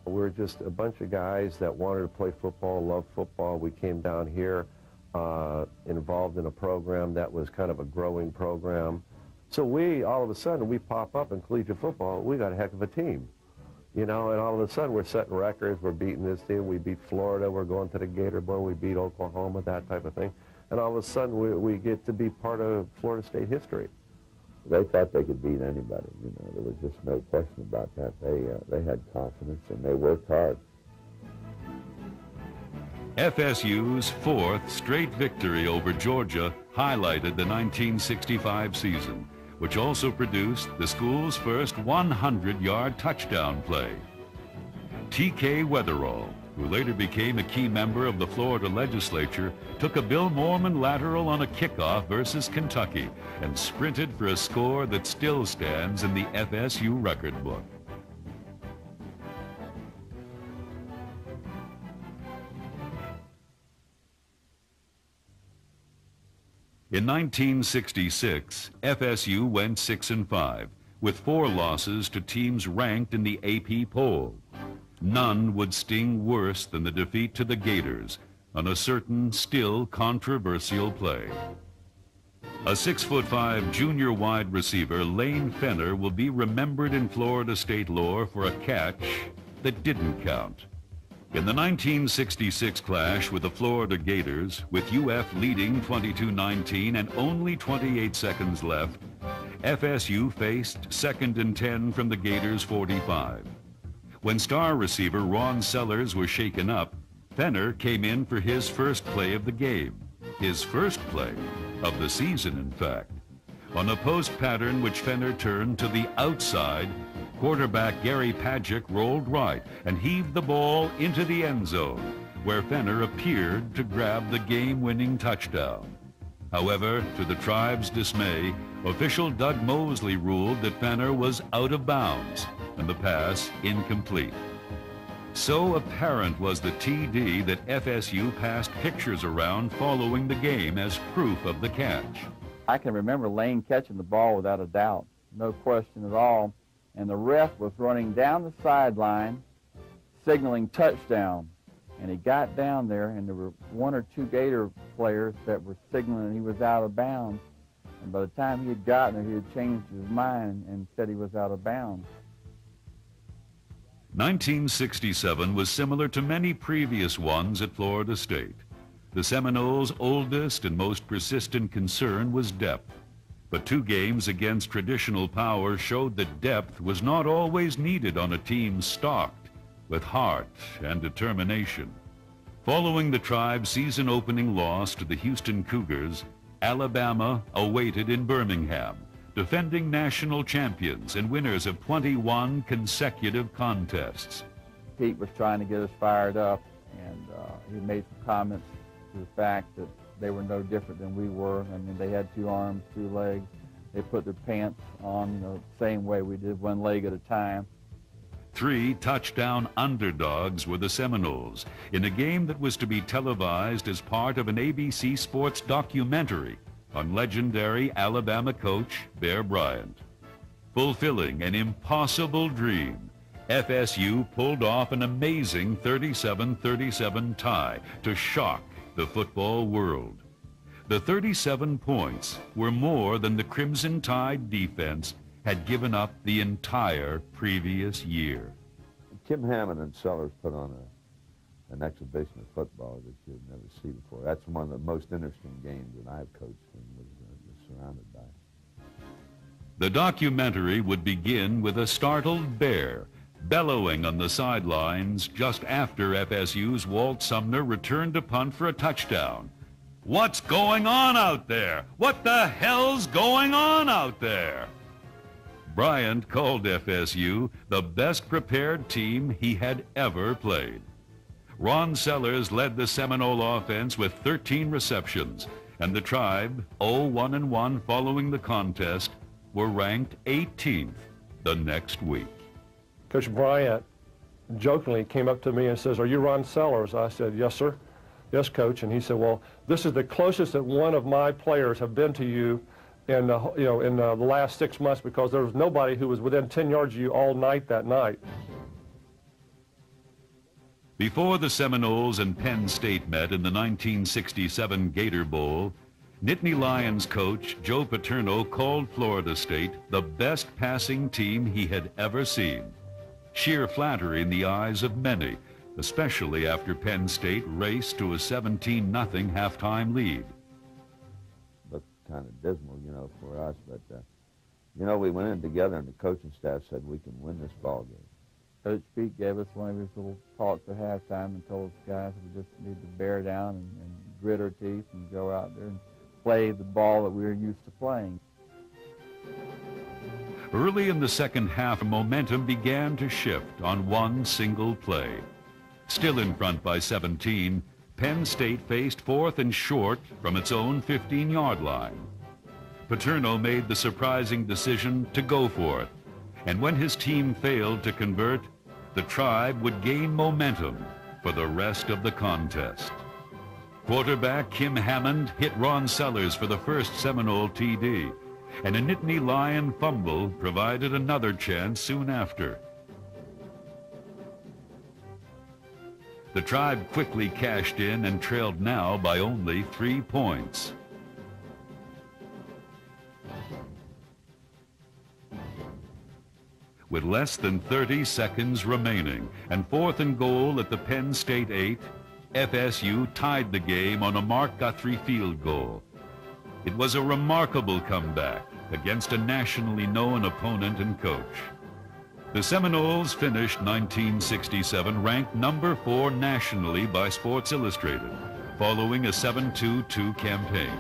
We're just a bunch of guys that wanted to play football, love football. We came down here uh, involved in a program that was kind of a growing program. So we, all of a sudden, we pop up in collegiate football, we got a heck of a team. You know, and all of a sudden we're setting records, we're beating this team, we beat Florida, we're going to the Gator Bowl, we beat Oklahoma, that type of thing and all of a sudden we, we get to be part of Florida State history. They thought they could beat anybody. You know, there was just no question about that. They uh, they had confidence and they worked hard. FSU's fourth straight victory over Georgia highlighted the 1965 season, which also produced the school's first 100-yard touchdown play. T.K. Wetherell, who later became a key member of the Florida legislature, took a Bill Moreman lateral on a kickoff versus Kentucky and sprinted for a score that still stands in the FSU record book. In 1966, FSU went 6 and 5, with four losses to teams ranked in the AP poll. None would sting worse than the defeat to the Gators on a certain, still controversial play. A six-foot-five junior wide receiver, Lane Fenner, will be remembered in Florida State lore for a catch that didn't count. In the 1966 clash with the Florida Gators, with UF leading 22-19 and only 28 seconds left, FSU faced second and 10 from the Gators' 45. When star receiver Ron Sellers was shaken up, Fenner came in for his first play of the game. His first play of the season, in fact. On a post pattern which Fenner turned to the outside, quarterback Gary Pajcic rolled right and heaved the ball into the end zone, where Fenner appeared to grab the game-winning touchdown. However, to the tribe's dismay, official Doug Mosley ruled that Fenner was out of bounds and the pass incomplete. So apparent was the TD that FSU passed pictures around following the game as proof of the catch. I can remember Lane catching the ball without a doubt, no question at all, and the ref was running down the sideline signaling touchdown. And he got down there, and there were one or two Gator players that were signaling he was out of bounds. And by the time he had gotten there, he had changed his mind and said he was out of bounds. 1967 was similar to many previous ones at Florida State. The Seminoles' oldest and most persistent concern was depth. But two games against traditional power showed that depth was not always needed on a team stocked with heart and determination. Following the tribe's season opening loss to the Houston Cougars, Alabama awaited in Birmingham, defending national champions and winners of 21 consecutive contests. Pete was trying to get us fired up, and uh, he made some comments to the fact that they were no different than we were. I mean, they had two arms, two legs. They put their pants on the same way we did, one leg at a time. Three touchdown underdogs were the Seminoles in a game that was to be televised as part of an ABC Sports documentary on legendary Alabama coach Bear Bryant. Fulfilling an impossible dream, FSU pulled off an amazing 37-37 tie to shock the football world. The 37 points were more than the Crimson Tide defense had given up the entire previous year. Kim Hammond and Sellers put on a, an exhibition of football that you'd never see before. That's one of the most interesting games that I've coached and was, uh, was surrounded by. The documentary would begin with a startled bear bellowing on the sidelines just after FSU's Walt Sumner returned to punt for a touchdown. What's going on out there? What the hell's going on out there? Bryant called FSU the best prepared team he had ever played. Ron Sellers led the Seminole offense with 13 receptions, and the Tribe, 0-1-1 following the contest, were ranked 18th the next week. Coach Bryant jokingly came up to me and says, are you Ron Sellers? I said, yes, sir. Yes, coach. And he said, well, this is the closest that one of my players have been to you in, the, you know, in uh, the last six months because there was nobody who was within 10 yards of you all night that night. Before the Seminoles and Penn State met in the 1967 Gator Bowl, Nittany Lions coach Joe Paterno called Florida State the best passing team he had ever seen. Sheer flattery in the eyes of many, especially after Penn State raced to a 17-0 halftime lead. Looked kind of dismal, you know, for us, but, uh, you know, we went in together and the coaching staff said we can win this ball game. Coach Pete gave us one of his little talks at halftime and told us guys we just need to bear down and, and grit our teeth and go out there and play the ball that we were used to playing. Early in the second half, momentum began to shift on one single play. Still in front by 17, Penn State faced fourth and short from its own 15-yard line. Paterno made the surprising decision to go for it, and when his team failed to convert, the tribe would gain momentum for the rest of the contest. Quarterback Kim Hammond hit Ron Sellers for the first Seminole TD, and a Nittany Lion fumble provided another chance soon after. The tribe quickly cashed in and trailed now by only three points. With less than 30 seconds remaining and fourth and goal at the Penn State 8, FSU tied the game on a Mark Guthrie field goal. It was a remarkable comeback against a nationally known opponent and coach. The Seminoles finished 1967 ranked number four nationally by Sports Illustrated, following a 7-2-2 campaign.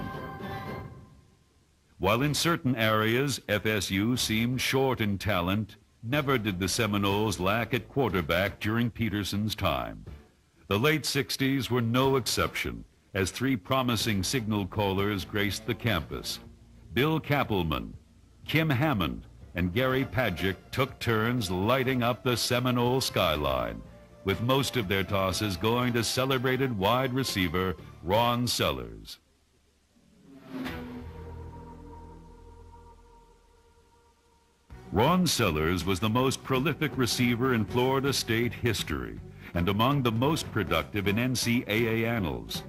While in certain areas FSU seemed short in talent, never did the Seminoles lack at quarterback during Peterson's time. The late 60s were no exception as three promising signal callers graced the campus. Bill Cappleman, Kim Hammond, and Gary Pajcic took turns lighting up the Seminole skyline, with most of their tosses going to celebrated wide receiver Ron Sellers. Ron Sellers was the most prolific receiver in Florida State history and among the most productive in NCAA annals.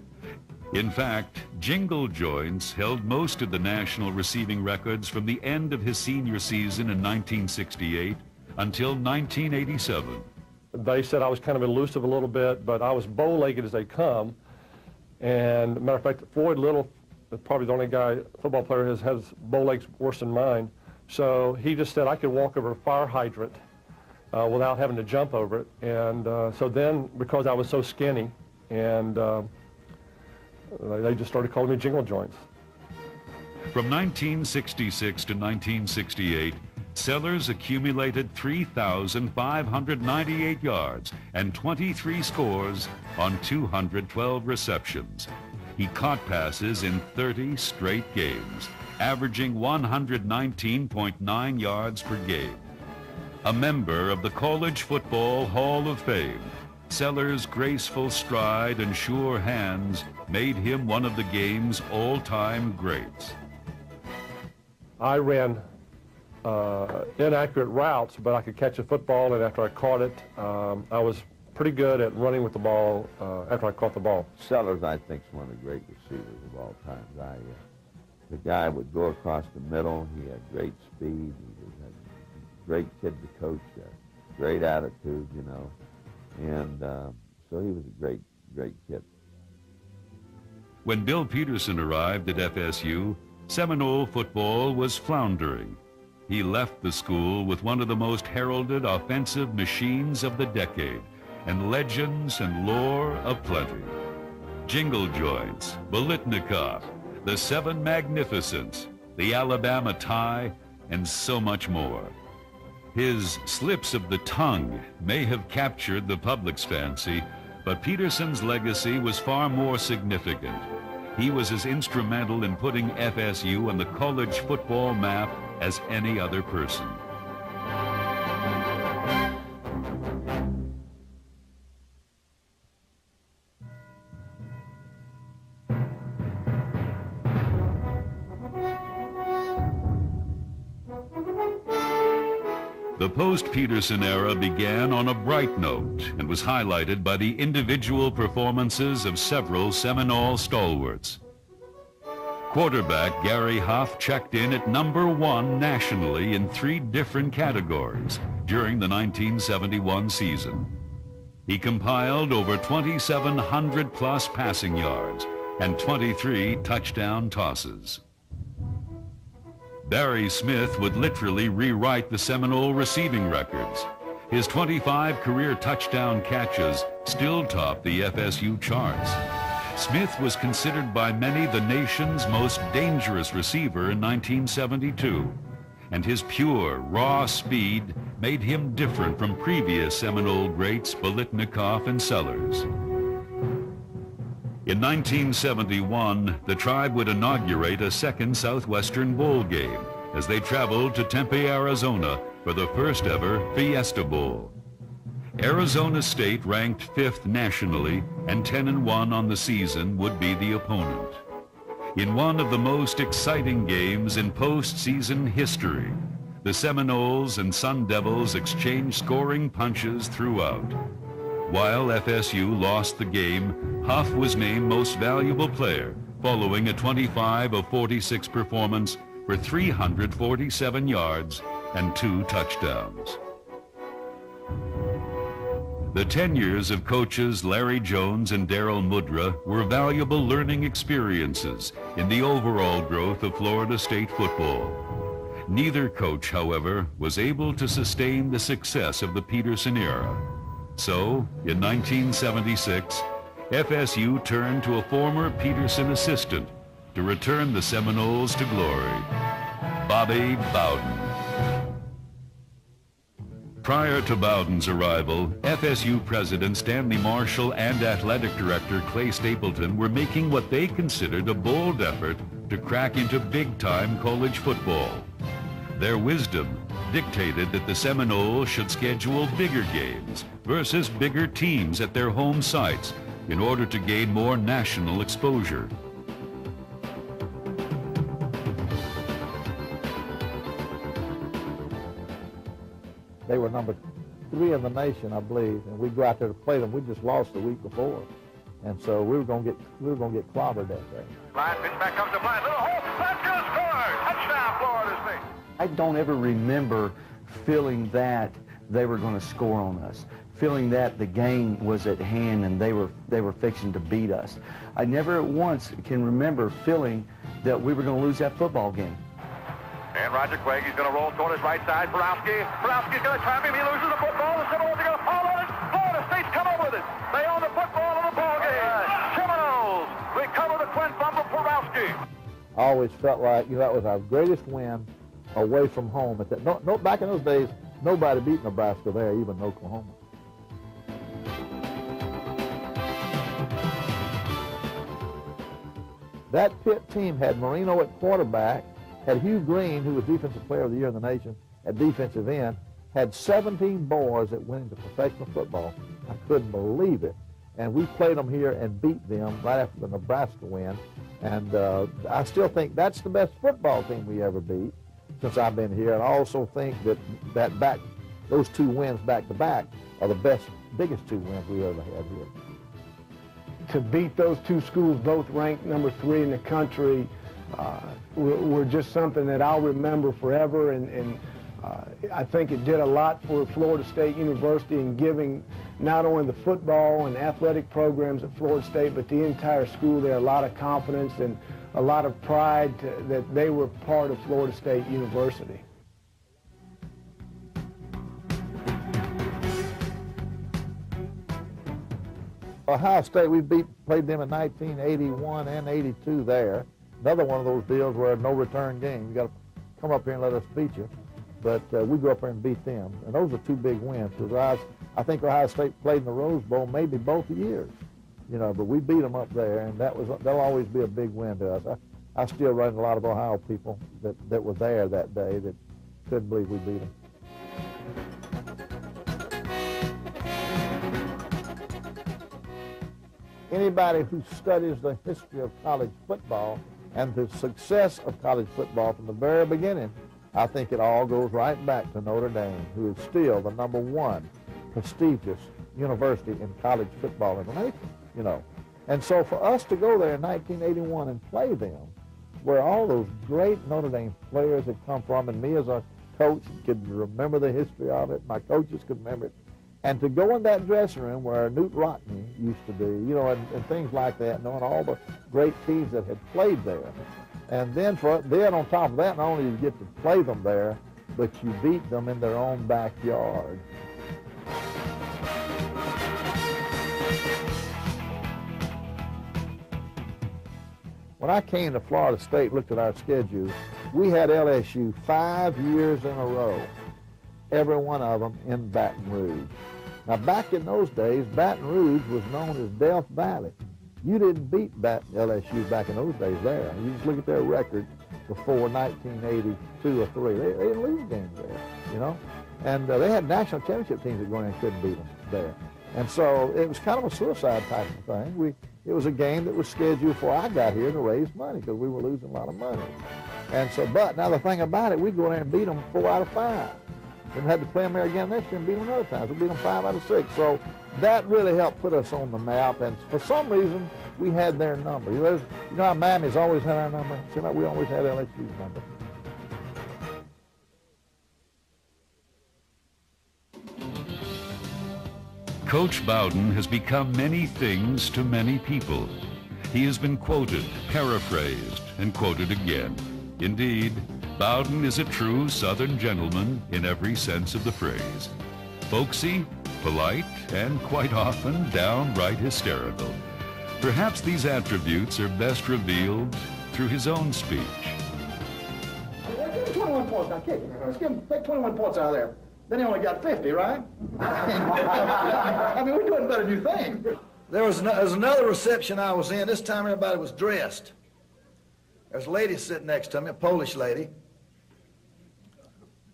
In fact, Jingle Joints held most of the national receiving records from the end of his senior season in 1968 until 1987. They said I was kind of elusive a little bit, but I was bow-legged as they come. And matter of fact, Floyd Little probably the only guy, football player, has has bow legs worse than mine. So he just said I could walk over a fire hydrant uh, without having to jump over it. And uh, so then, because I was so skinny, and uh, they just started calling me Jingle Joints. From 1966 to 1968, Sellers accumulated 3,598 yards and 23 scores on 212 receptions. He caught passes in 30 straight games, averaging 119.9 yards per game. A member of the College Football Hall of Fame, Sellers' graceful stride and sure hands made him one of the game's all-time greats. I ran uh, inaccurate routes, but I could catch a football, and after I caught it, um, I was pretty good at running with the ball uh, after I caught the ball. Sellers, I think, is one of the great receivers of all time. I, uh, the guy would go across the middle. He had great speed. He was a great kid to coach. A great attitude, you know, and uh, so he was a great, great kid. When Bill Peterson arrived at FSU, Seminole football was floundering. He left the school with one of the most heralded offensive machines of the decade and legends and lore aplenty. Jingle Joints, Biletnikoff, the Seven Magnificents, the Alabama Tie, and so much more. His slips of the tongue may have captured the public's fancy, but Peterson's legacy was far more significant. He was as instrumental in putting FSU on the college football map as any other person. post-Peterson era began on a bright note and was highlighted by the individual performances of several Seminole stalwarts. Quarterback Gary Huff checked in at number one nationally in three different categories during the 1971 season. He compiled over 2,700 plus passing yards and 23 touchdown tosses. Barry Smith would literally rewrite the Seminole receiving records. His 25 career touchdown catches still top the FSU charts. Smith was considered by many the nation's most dangerous receiver in 1972, and his pure, raw speed made him different from previous Seminole greats Biletnikoff and Sellers. In 1971, the tribe would inaugurate a second Southwestern Bowl game as they traveled to Tempe, Arizona for the first ever Fiesta Bowl. Arizona State, ranked fifth nationally and 10 and 1 on the season, would be the opponent. In one of the most exciting games in postseason history, the Seminoles and Sun Devils exchanged scoring punches throughout. While FSU lost the game, Huff was named Most Valuable Player following a 25 of 46 performance for 347 yards and two touchdowns. The tenures of coaches Larry Jones and Darrell Mudra were valuable learning experiences in the overall growth of Florida State football. Neither coach, however, was able to sustain the success of the Peterson era. So, in 1976, FSU turned to a former Peterson assistant to return the Seminoles to glory, Bobby Bowden. Prior to Bowden's arrival, FSU President Stanley Marshall and Athletic Director Clay Stapleton were making what they considered a bold effort to crack into big-time college football. Their wisdom dictated that the Seminoles should schedule bigger games versus bigger teams at their home sites in order to gain more national exposure. They were number three in the nation, I believe, and we'd go out there to play them. We just lost the week before, and so we were going to get we were going to get clobbered that day. Line pitch back comes to Bryant. Little hole. Let's score. Touchdown, Florida State. I don't ever remember feeling that they were going to score on us, feeling that the game was at hand and they were they were fixing to beat us. I never once can remember feeling that we were going to lose that football game. And Roger Craig, he's going to roll toward his right side. Borowski. Borowski's going to trap him. He loses the football. The Seminoles are going to fall on it. Florida State's come up with it. They own the football in the ball game. Seminoles recover the twin fumble. Borowski. I always felt like you know, that was our greatest win away from home. At that, no, no, back in those days, nobody beat Nebraska there, even Oklahoma. That Pitt team had Marino at quarterback, had Hugh Green, who was Defensive Player of the Year in the nation, at defensive end, had 17 boys that went into professional football. I couldn't believe it. And we played them here and beat them right after the Nebraska win. And uh, I still think that's the best football team we ever beat since I've been here. And I also think that that back, those two wins back to back are the best, biggest two wins we ever had here. To beat those two schools, both ranked number three in the country, uh, were, were, just something that I'll remember forever. And, and uh, I think it did a lot for Florida State University in giving not only the football and athletic programs at Florida State, but the entire school there a lot of confidence and a lot of pride to, that they were part of Florida State University. Ohio State, we beat, played them in 1981 and 82 there. Another one of those deals where no return game. You got to come up here and let us beat you. But uh, we go up there and beat them. And those are two big wins. Because I I think Ohio State played in the Rose Bowl maybe both years. You know, but we beat them up there, and that was that'll always be a big win to us. I, I still run a lot of Ohio people that, that were there that day that couldn't believe we beat them. Anybody who studies the history of college football and the success of college football from the very beginning, I think it all goes right back to Notre Dame, who is still the number one prestigious university in college football in the nation, you know. And so for us to go there in 1981 and play them, where all those great Notre Dame players had come from, and me as a coach could remember the history of it, my coaches could remember it, and to go in that dressing room where Knute Rockne used to be, you know, and, and things like that, knowing all the great teams that had played there. And then for then on top of that, not only did you get to play them there, but you beat them in their own backyard. When I came to Florida State, looked at our schedule, we had LSU five years in a row, every one of them in Baton Rouge. Now, back in those days, Baton Rouge was known as Death Valley. You didn't beat Baton LSU back in those days there. You just look at their record before 1982 or 3. They, they didn't lose games there, you know. And uh, they had national championship teams that going in and couldn't beat them there. And so it was kind of a suicide type of thing. We, it was a game that was scheduled before I got here to raise money because we were losing a lot of money. And so, but now the thing about it, we go there and beat them four out of five. Then had to play them there again next year and beat them another time. We beat them five out of six. So that really helped put us on the map. And for some reason, we had their number. You know, you know how Miami's always had our number? Seems like we always had LSU's number. Coach Bowden has become many things to many people. He has been quoted, paraphrased, and quoted again. Indeed, Bowden is a true Southern gentleman in every sense of the phrase. Folksy, polite, and quite often downright hysterical. Perhaps these attributes are best revealed through his own speech. Give him 21 points now, kick. Let's give him, take 21 points out of there. Then he only got 50, right? I mean, we're doing better than you think. There was, no, there was another reception I was in. This time everybody was dressed. There's a lady sitting next to me, a Polish lady,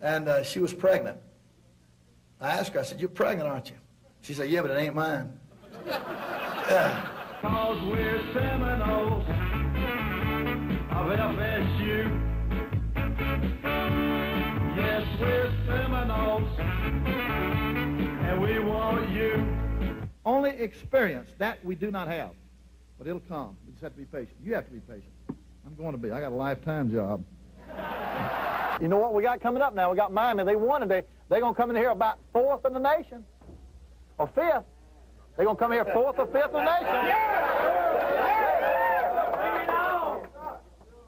and uh, she was pregnant. I asked her, I said, you're pregnant, aren't you? She said, yeah, but it ain't mine. <laughs> yeah. Cause we're Seminoles of FSU. Yes, we're Seminoles, and we want you. Only experience, that we do not have. But it'll come. We just have to be patient. You have to be patient. I'm going to be. I got a lifetime job. <laughs> You know what we got coming up now? We got Miami. They won today. They're going to come in here about fourth in the nation. Or fifth. They're going to come here fourth or fifth in the nation. Yeah.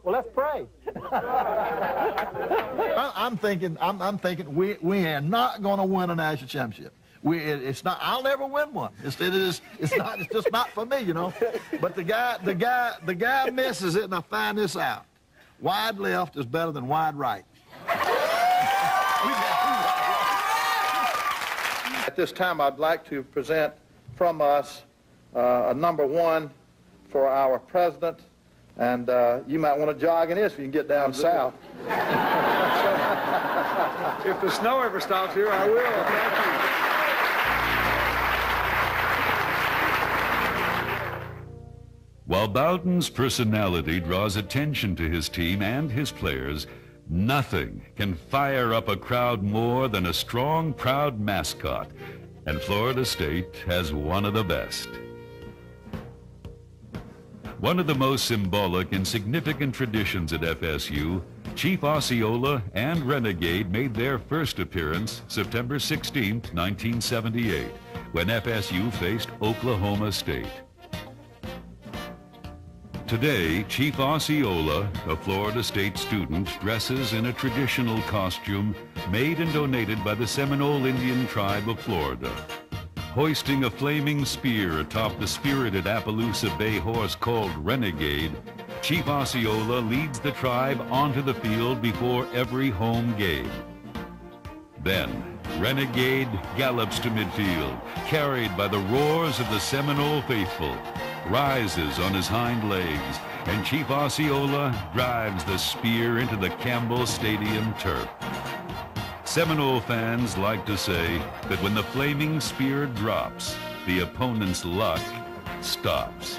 Well, Let's pray. <laughs> I- I'm thinking, I'm, I'm thinking, we, we are not going to win a national championship. We, it, it's not. I'll never win one. It's, it is. It's not. It's just not for me, you know. But the guy, the guy, the guy misses it, and I find this out. Wide left is better than wide right. This time, I'd like to present from us uh, a number one for our president, and uh, you might want to jog in this if you can get down south. <laughs> If the snow ever stops here, I will. Thank you. While Bowden's personality draws attention to his team and his players, nothing can fire up a crowd more than a strong, proud mascot. And Florida State has one of the best. One of the most symbolic and significant traditions at FSU, Chief Osceola and Renegade made their first appearance September 16, 1978, when FSU faced Oklahoma State. Today, Chief Osceola, a Florida State student, dresses in a traditional costume made and donated by the Seminole Indian tribe of Florida. Hoisting a flaming spear atop the spirited Appaloosa Bay horse called Renegade, Chief Osceola leads the tribe onto the field before every home game. Then, Renegade gallops to midfield, carried by the roars of the Seminole faithful, rises on his hind legs, and Chief Osceola drives the spear into the Campbell Stadium turf. Seminole fans like to say that when the flaming spear drops, the opponent's luck stops.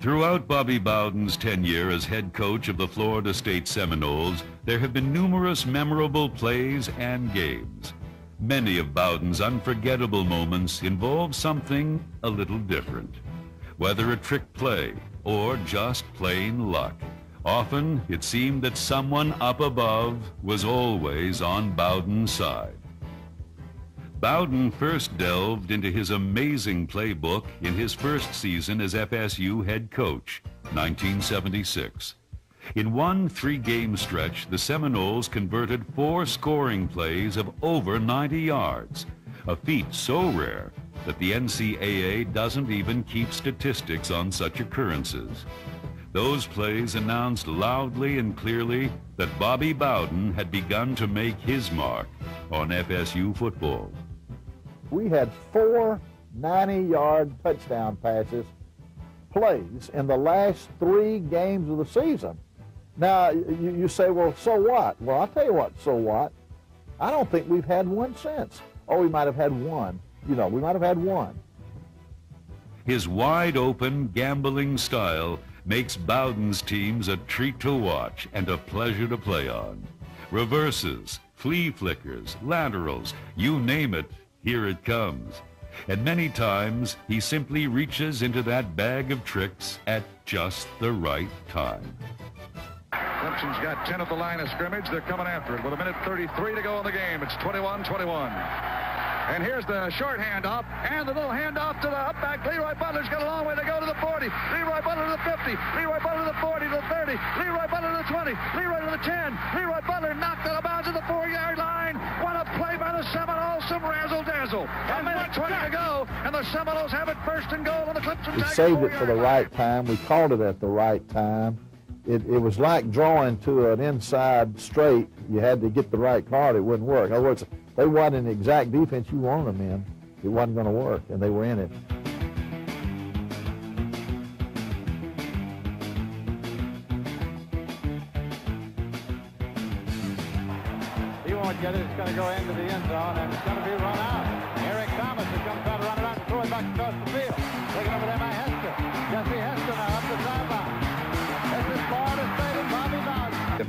Throughout Bobby Bowden's tenure as head coach of the Florida State Seminoles, there have been numerous memorable plays and games. Many of Bowden's unforgettable moments involve something a little different. Whether a trick play or just plain luck, often it seemed that someone up above was always on Bowden's side. Bowden first delved into his amazing playbook in his first season as FSU head coach, 1976. In one three-game stretch, the Seminoles converted four scoring plays of over 90 yards, a feat so rare that the NCAA doesn't even keep statistics on such occurrences. Those plays announced loudly and clearly that Bobby Bowden had begun to make his mark on FSU football. We had four 90-yard touchdown passes plays in the last three games of the season. Now, you, you say, well, so what? Well, I'll tell you what, so what? I don't think we've had one since. Or we might have had one. You know, we might have had one. His wide open, gambling style makes Bowden's teams a treat to watch and a pleasure to play on. Reverses, flea flickers, laterals, you name it, here it comes. And many times he simply reaches into that bag of tricks at just the right time. Clemson's got 10 at the line of scrimmage. They're coming after it with a minute 33 to go in the game. It's 21-21. And here's the short handoff and the little handoff to the up back. Leroy Butler's got a long way to go to the 40. Leroy Butler to the 50. Leroy Butler to the 40 to the 30. Leroy Butler to the 20. Leroy to the 10. Leroy Butler knocked out of bounds at the four-yard line. What a play by the Seminoles. Some razzle-dazzle. A minute 20 to go, and the Seminoles have it first and goal on the Clemson We saved it for the right time. We called it at the right time. It, it was like drawing to an inside straight. You had to get the right card. It wouldn't work. In other words, they wasn't the exact defense you wanted them in. It wasn't going to work, and they were in it. He won't get it. It's going to go into the end zone, and it's going to be run out. Eric Thomas who comes out, run it out, and throw it back across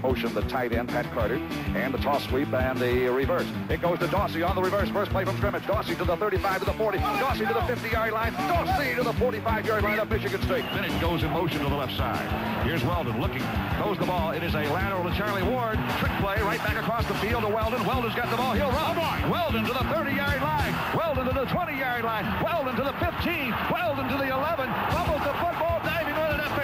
motion, the tight end, Pat Carter, and the toss sweep and the reverse. It goes to Dawsey on the reverse. First play from scrimmage. Dawsey to the 35 to the 40. Dawsey to the 50-yard line. Dawsey to the 45-yard line of Michigan State. Then it goes in motion to the left side. Here's Weldon looking. Throws the ball. It is a lateral to Charlie Ward. Trick play right back across the field to Weldon. Weldon's got the ball. He'll run. Weldon to the 30-yard line. Weldon to the 20-yard line. Weldon to the 15. Weldon to the 11. Fumbles the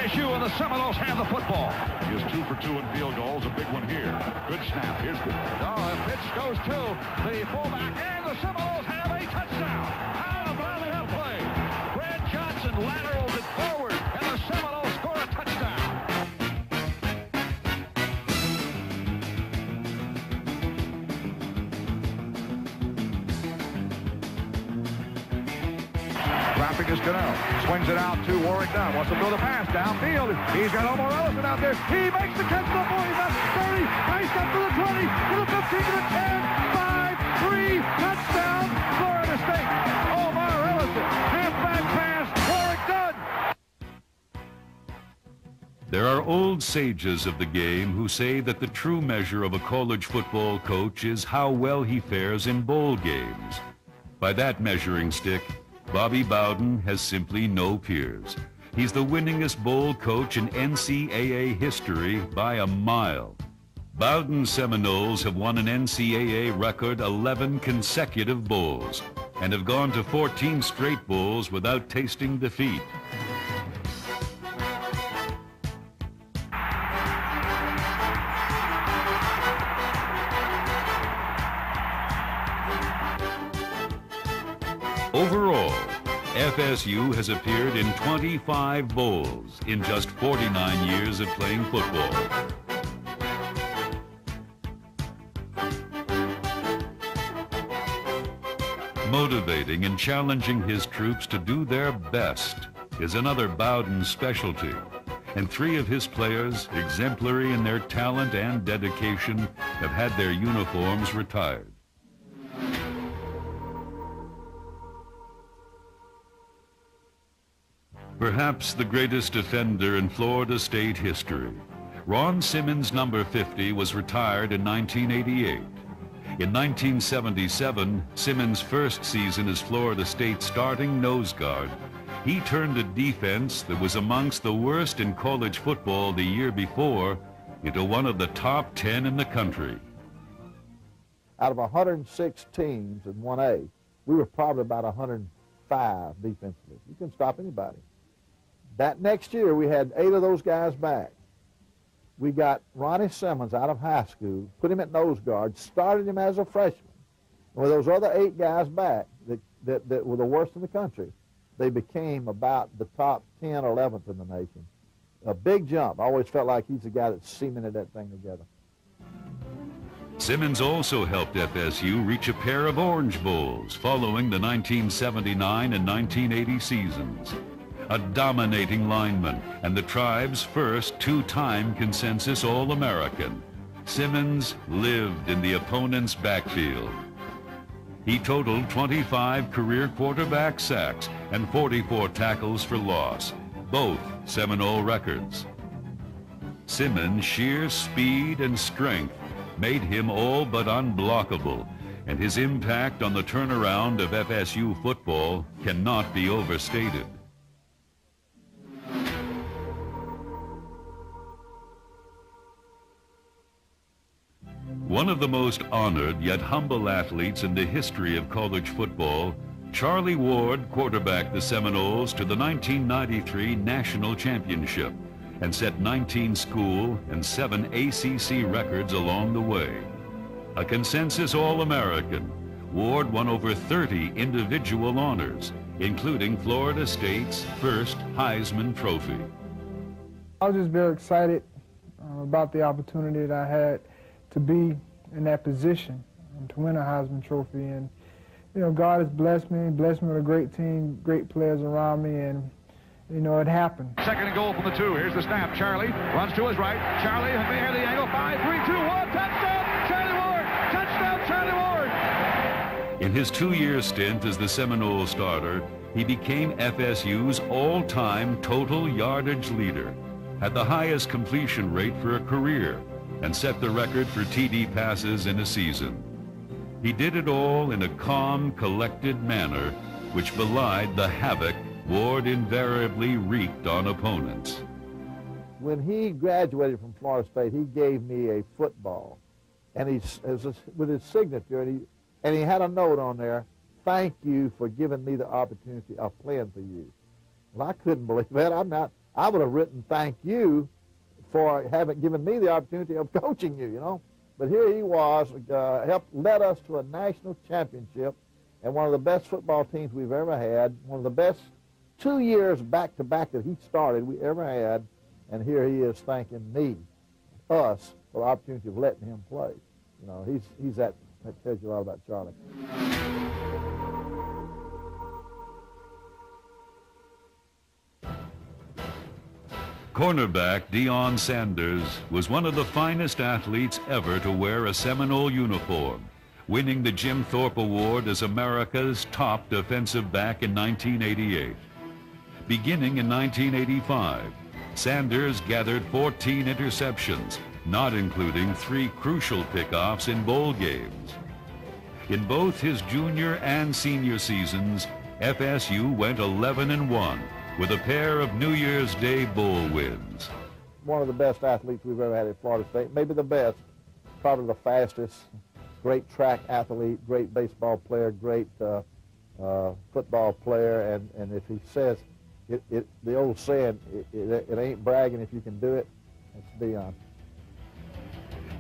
LSU and the Seminoles have the football. He is two for two in field goals. A big one here. Good snap. Here's the... Oh, pitch goes to the fullback, and the Seminoles have a Dropping Cano. Swings it out to Warrick Dunn. Wants to throw the pass downfield. He's got Omar Ellison out there. He makes the catch to the 45, 30, nice up to the 20, to the 15, to the 10, 5, 3, touchdown, Florida State. Omar Ellison, halfback pass, Warrick Dunn. There are old sages of the game who say that the true measure of a college football coach is how well he fares in bowl games. By that measuring stick, Bobby Bowden has simply no peers. He's the winningest bowl coach in NCAA history by a mile. Bowden Seminoles have won an NCAA record 11 consecutive bowls and have gone to 14 straight bowls without tasting defeat. FSU has appeared in 25 bowls in just 49 years of playing football. Motivating and challenging his troops to do their best is another Bowden specialty. And three of his players, exemplary in their talent and dedication, have had their uniforms retired. Perhaps the greatest defender in Florida State history. Ron Simmons, number 50, was retired in 1988. In 1977, Simmons' first season as Florida State's starting nose guard, he turned a defense that was amongst the worst in college football the year before into one of the top 10 in the country. Out of 106 teams in 1A, we were probably about 105 defensively. You can stop anybody. That next year, we had eight of those guys back. We got Ronnie Simmons out of high school, put him at nose guard, started him as a freshman. And with those other eight guys back that, that, that were the worst in the country, they became about the top 10 11th in the nation. A big jump. I always felt like he's the guy that cemented that thing together. Simmons also helped FSU reach a pair of Orange Bowls following the 1979 and 1980 seasons. A dominating lineman and the tribe's first two-time consensus All-American. Simmons lived in the opponent's backfield. He totaled 25 career quarterback sacks and 44 tackles for loss, both Seminole records. Simmons' sheer speed and strength made him all but unblockable, and his impact on the turnaround of FSU football cannot be overstated. One of the most honored yet humble athletes in the history of college football, Charlie Ward quarterbacked the Seminoles to the 1993 National Championship and set 19 school and 7 ACC records along the way. A consensus All-American, Ward won over 30 individual honors, including Florida State's first Heisman Trophy. I was just very excited uh, about the opportunity that I had to be in that position and to win a Heisman Trophy. And, you know, God has blessed me, blessed me with a great team, great players around me, and, you know, it happened. Second and goal from the two. Here's the snap. Charlie runs to his right. Charlie has made the angle. Five, three, two, one. Touchdown, Charlie Ward. Touchdown, Charlie Ward. In his two-year stint as the Seminole starter, he became FSU's all-time total yardage leader, had the highest completion rate for a career, and set the record for TD passes in a season. He did it all in a calm, collected manner, which belied the havoc Ward invariably wreaked on opponents. When he graduated from Florida State, he gave me a football, and he's with his signature, and he and he had a note on there. Thank you for giving me the opportunity of playing for you. Well, I couldn't believe that. I'm not. I would have written thank you for having given me the opportunity of <laughs> coaching you, you know. But here he was, uh, helped led us to a national championship and one of the best football teams we've ever had, one of the best two years back to back that he started we ever had, and here he is thanking me, us, for the opportunity of letting him play. You know, he's he's that that tells you a lot about Charlie. Cornerback Deion Sanders was one of the finest athletes ever to wear a Seminole uniform, winning the Jim Thorpe Award as America's top defensive back in 1988. Beginning in 1985, Sanders gathered 14 interceptions, not including three crucial pickoffs in bowl games. In both his junior and senior seasons, FSU went 11 and 1 with a pair of New Year's Day bowl wins. One of the best athletes we've ever had at Florida State, maybe the best, probably the fastest, great track athlete, great baseball player, great uh, uh, football player, and, and if he says, it, it, the old saying, it, it, it ain't bragging if you can do it, it's Deion.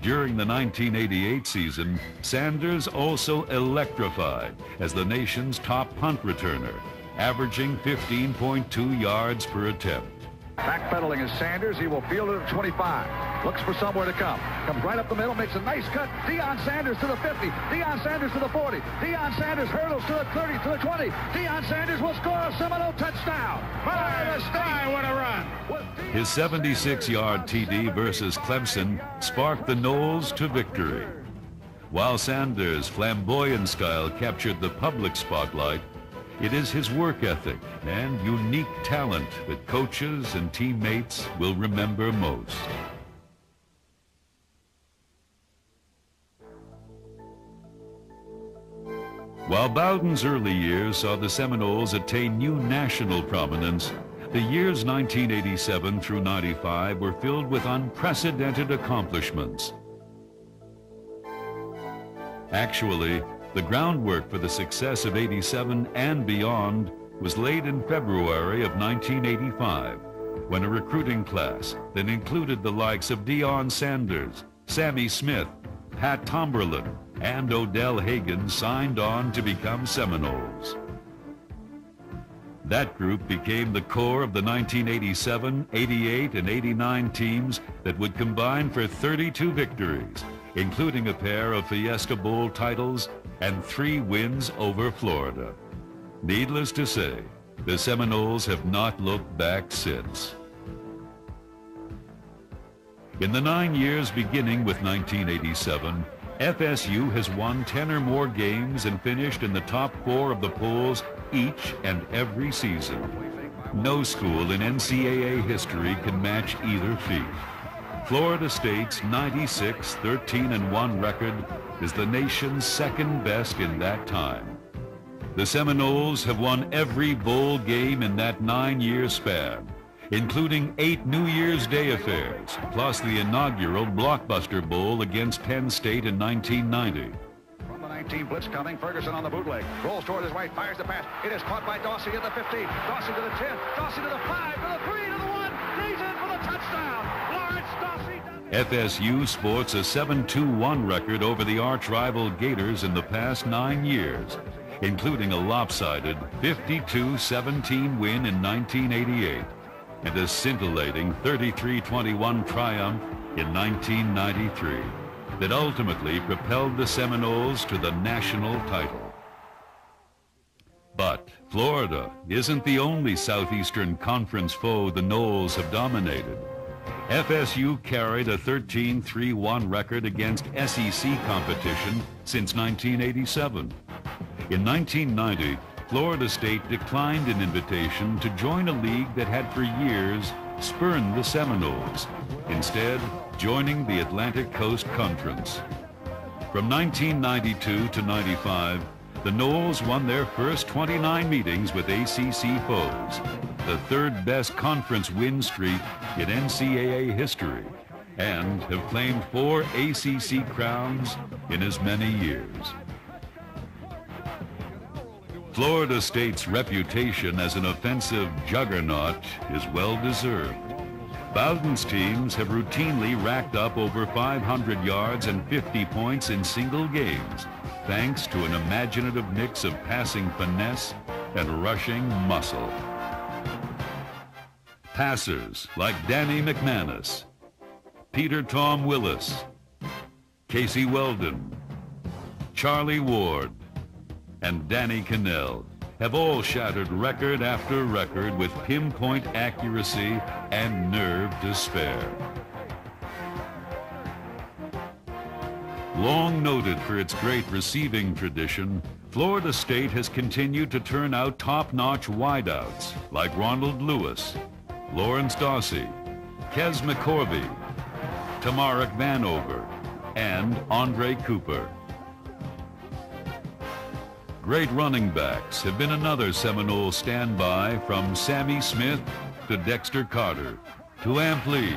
During the 1988 season, Sanders also electrified as the nation's top punt returner, averaging 15.2 yards per attempt. Backpedaling is Sanders. He will field it at 25. Looks for somewhere to come. Comes right up the middle, makes a nice cut. Deion Sanders to the 50. Deion Sanders to the 40. Deion Sanders hurdles to the 30, to the 20. Deion Sanders will score a Seminole touchdown. Florida State, what a run. His 76-yard TD versus Clemson sparked the Noles to victory. While Sanders' flamboyant style captured the public spotlight, it is his work ethic and unique talent that coaches and teammates will remember most. While Bowden's early years saw the Seminoles attain new national prominence, the years 1987 through 95 were filled with unprecedented accomplishments. Actually, the groundwork for the success of 87 and beyond was laid in February of 1985 when a recruiting class that included the likes of Deion Sanders, Sammy Smith, Pat Tomberlin, and Odell Haggins signed on to become Seminoles. That group became the core of the 1987, 88, and 89 teams that would combine for 32 victories, including a pair of Fiesta Bowl titles and three wins over Florida. Needless to say, the Seminoles have not looked back since. In the nine years beginning with 1987, FSU has won 10 or more games and finished in the top four of the polls each and every season. No school in NCAA history can match either feat. Florida State's 96 13 and 1 record is the nation's second best in that time. The Seminoles have won every bowl game in that nine-year span, including eight New Year's Day affairs, plus the inaugural Blockbuster Bowl against Penn State in 1990. From the 19 blitz coming, Ferguson on the bootleg. Rolls toward his right, fires the pass. It is caught by Dawson at the 15. Dawson to the 10. Dawson to the 5, to the 3, to the 1. He's for the touchdown. FSU sports a 7-2-1 record over the arch-rival Gators in the past nine years, including a lopsided 52-17 win in 1988 and a scintillating 33-21 triumph in 1993 that ultimately propelled the Seminoles to the national title. But Florida isn't the only Southeastern Conference foe the Noles have dominated. FSU carried a 13-3-1 record against SEC competition since 1987. In 1990, Florida State declined an invitation to join a league that had for years spurned the Seminoles, instead joining the Atlantic Coast Conference. From 1992 to 95, the Noles won their first 29 meetings with ACC foes, the third best conference win streak in NCAA history, and have claimed four ACC crowns in as many years. Florida State's reputation as an offensive juggernaut is well deserved. Bowden's teams have routinely racked up over 500 yards and 50 points in single games, thanks to an imaginative mix of passing finesse and rushing muscle. Passers like Danny McManus, Peter Tom Willis, Casey Weldon, Charlie Ward, and Danny Kanell have all shattered record after record with pinpoint accuracy and nerve to spare. Long noted for its great receiving tradition, Florida State has continued to turn out top-notch wideouts like Ronald Lewis, Lawrence Dawsey, Kez McCorvey, Tamarick Vanover, and Andre Cooper. Great running backs have been another Seminole standby from Sammy Smith to Dexter Carter to Amp Lee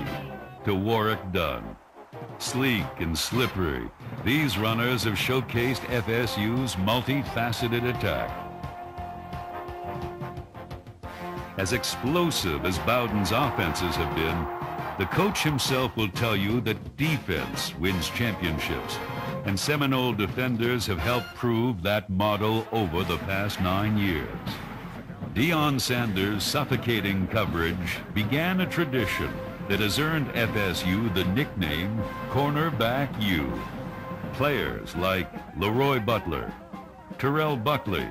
to Warrick Dunn. Sleek and slippery, these runners have showcased FSU's multifaceted attack. As explosive as Bowden's offenses have been, the coach himself will tell you that defense wins championships, and Seminole defenders have helped prove that model over the past nine years. Deion Sanders' suffocating coverage began a tradition that has earned FSU the nickname Cornerback U. Players like Leroy Butler, Terrell Buckley,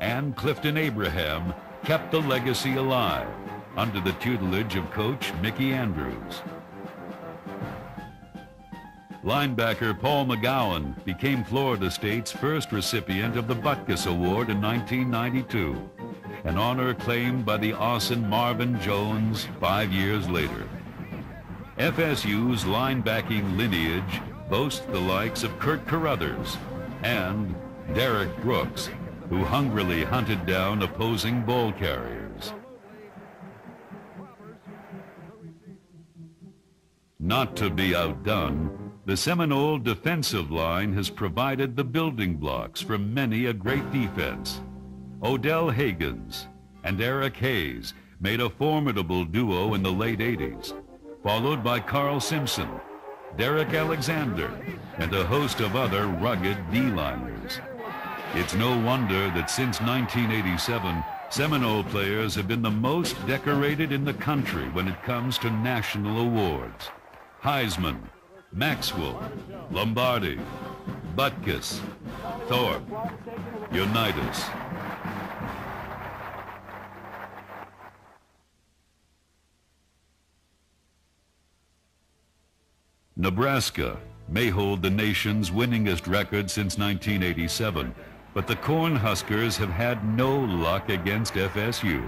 and Clifton Abraham kept the legacy alive under the tutelage of coach Mickey Andrews. Linebacker Paul McGowan became Florida State's first recipient of the Butkus Award in 1992, an honor claimed by the Austin Marvin Jones five years later. FSU's linebacking lineage boasts the likes of Kirk Carruthers and Derrick Brooks, who hungrily hunted down opposing ball carriers. Not to be outdone, the Seminole defensive line has provided the building blocks for many a great defense. Odell Haggins and Eric Hayes made a formidable duo in the late 80s, followed by Carl Simpson, Derrick Alexander, and a host of other rugged D-liners. It's no wonder that since 1987, Seminole players have been the most decorated in the country when it comes to national awards. Heisman, Maxwell, Lombardi, Butkus, Thorpe, Unitas. Nebraska may hold the nation's winningest record since 1987, but the Cornhuskers have had no luck against FSU.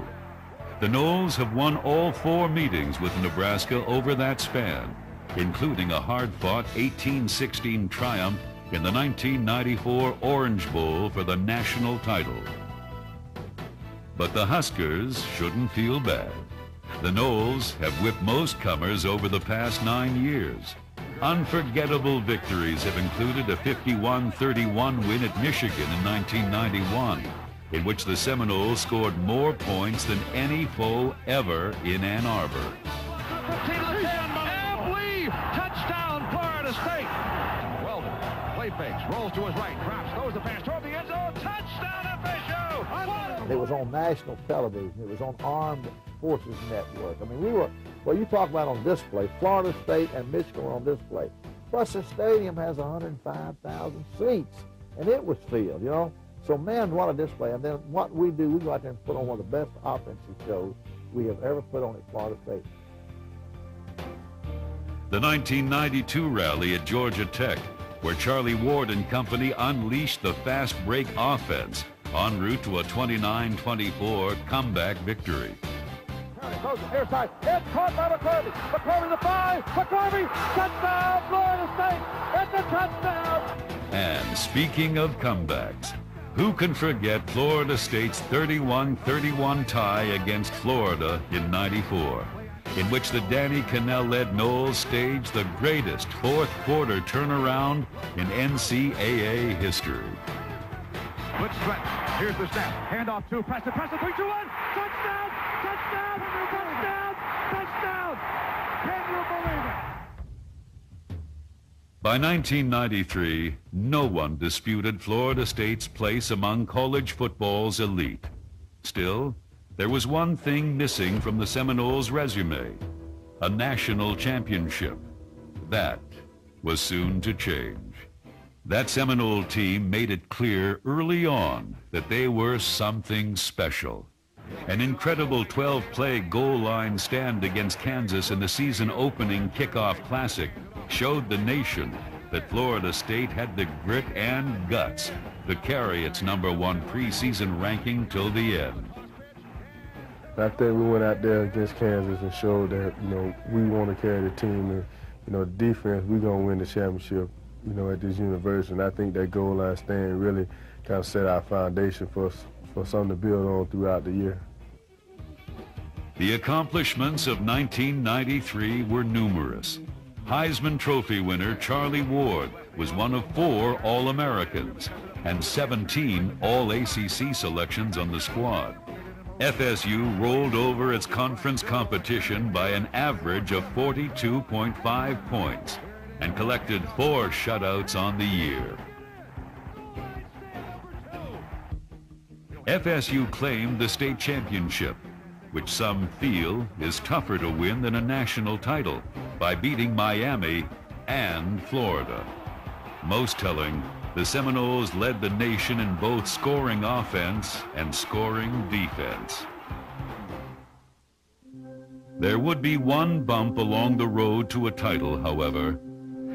The Noles have won all four meetings with Nebraska over that span, including a hard-fought 18-16 triumph in the 1994 Orange Bowl for the national title. But the Huskers shouldn't feel bad. The Noles have whipped most comers over the past nine years. Unforgettable victories have included a 51-31 win at Michigan in 1991, in which the Seminoles scored more points than any foe ever in Ann Arbor. touchdown, Florida State. Weldon, play fakes, rolls to his right, drops, throws the pass toward the end zone, touchdown FSU. It was on national television. It was on Armed Forces Network. I mean, we were, well, you talk about on display, Florida State and Michigan were on display. Plus, the stadium has 105,000 seats, and it was filled, you know. So, man, what a display. And then what we do, we go out there and put on one of the best offensive shows we have ever put on at Florida State. The 1992 rally at Georgia Tech, where Charlie Ward and company unleashed the fast break offense en route to a 29-24 comeback victory. Goes near side. It's caught by McCorvey. McCorvey the five. McCorvey. Touchdown, Florida State. It's a touchdown. And speaking of comebacks, who can forget Florida State's 31-31 tie against Florida in 94, in which the Danny Kanell-led Noles staged the greatest fourth quarter turnaround in NCAA history. Good stretch. Here's the snap. Handoff to Preston. Preston, 3, 2, 1. Touchdown! Touchdown! Touchdown! Touchdown! Can you believe it? By 1993, no one disputed Florida State's place among college football's elite. Still, there was one thing missing from the Seminoles' resume, a national championship. That was soon to change. That Seminole team made it clear early on that they were something special. An incredible 12-play goal line stand against Kansas in the season-opening kickoff classic showed the nation that Florida State had the grit and guts to carry its number one preseason ranking till the end. I think we went out there against Kansas and showed that, you know, we want to carry the team and, you know, defense, we're going to win the championship, you know, at this university. And I think that goal line stand really kind of set our foundation for, us for something to build on throughout the year. The accomplishments of 1993 were numerous. Heisman Trophy winner Charlie Ward was one of four All-Americans and 17 All-ACC selections on the squad. FSU rolled over its conference competition by an average of 42.5 points and collected four shutouts on the year. FSU claimed the state championship, which some feel is tougher to win than a national title by beating Miami and Florida. Most telling, the Seminoles led the nation in both scoring offense and scoring defense. There would be one bump along the road to a title, however.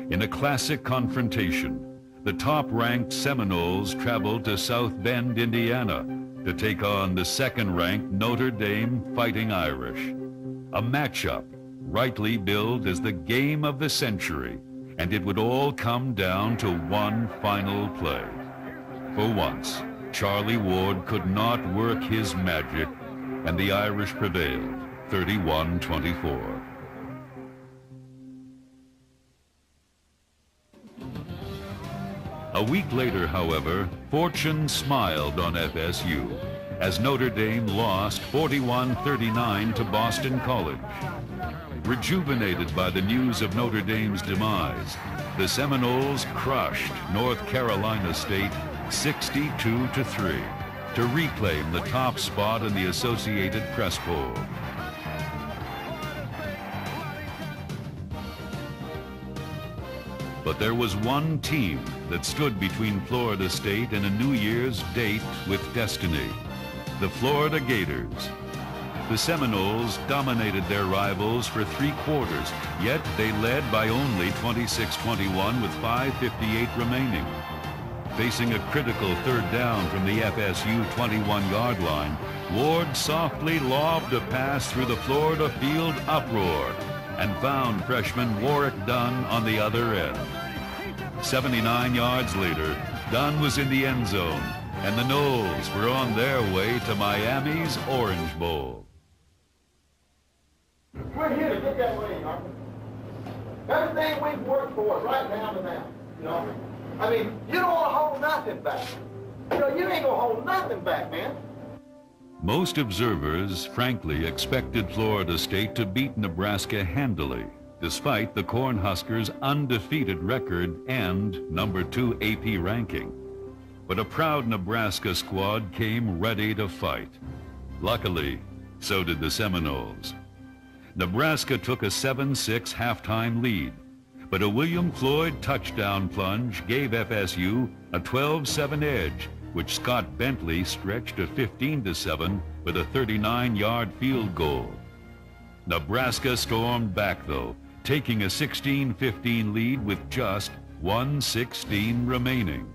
In a classic confrontation, the top-ranked Seminoles traveled to South Bend, Indiana, to take on the second-ranked Notre Dame Fighting Irish. A matchup rightly billed as the game of the century, and it would all come down to one final play. For once, Charlie Ward could not work his magic, and the Irish prevailed, 31-24. A week later, however, fortune smiled on FSU as Notre Dame lost 41-39 to Boston College. Rejuvenated by the news of Notre Dame's demise, the Seminoles crushed North Carolina State 62-3 to reclaim the top spot in the Associated Press poll. But there was one team that stood between Florida State and a New Year's date with destiny, the Florida Gators. The Seminoles dominated their rivals for three quarters, yet they led by only 26-21 with 5.58 remaining. Facing a critical third down from the FSU 21-yard line, Ward softly lobbed a pass through the Florida field uproar and found freshman Warrick Dunn on the other end. 79 yards later, Dunn was in the end zone, and the Noles were on their way to Miami's Orange Bowl. We're here to get that ring, we? Everything we've worked for right down to now. You know? I mean, you don't want to hold nothing back. You know, you ain't going to hold nothing back, man. Most observers, frankly, expected Florida State to beat Nebraska handily, despite the Cornhuskers' undefeated record and number two AP ranking. But a proud Nebraska squad came ready to fight. Luckily, so did the Seminoles. Nebraska took a 7-6 halftime lead, but a William Floyd touchdown plunge gave FSU a 12-7 edge, which Scott Bentley stretched to 15 to 7 with a 39-yard field goal. Nebraska stormed back, though, taking a 16-15 lead with just 116 remaining.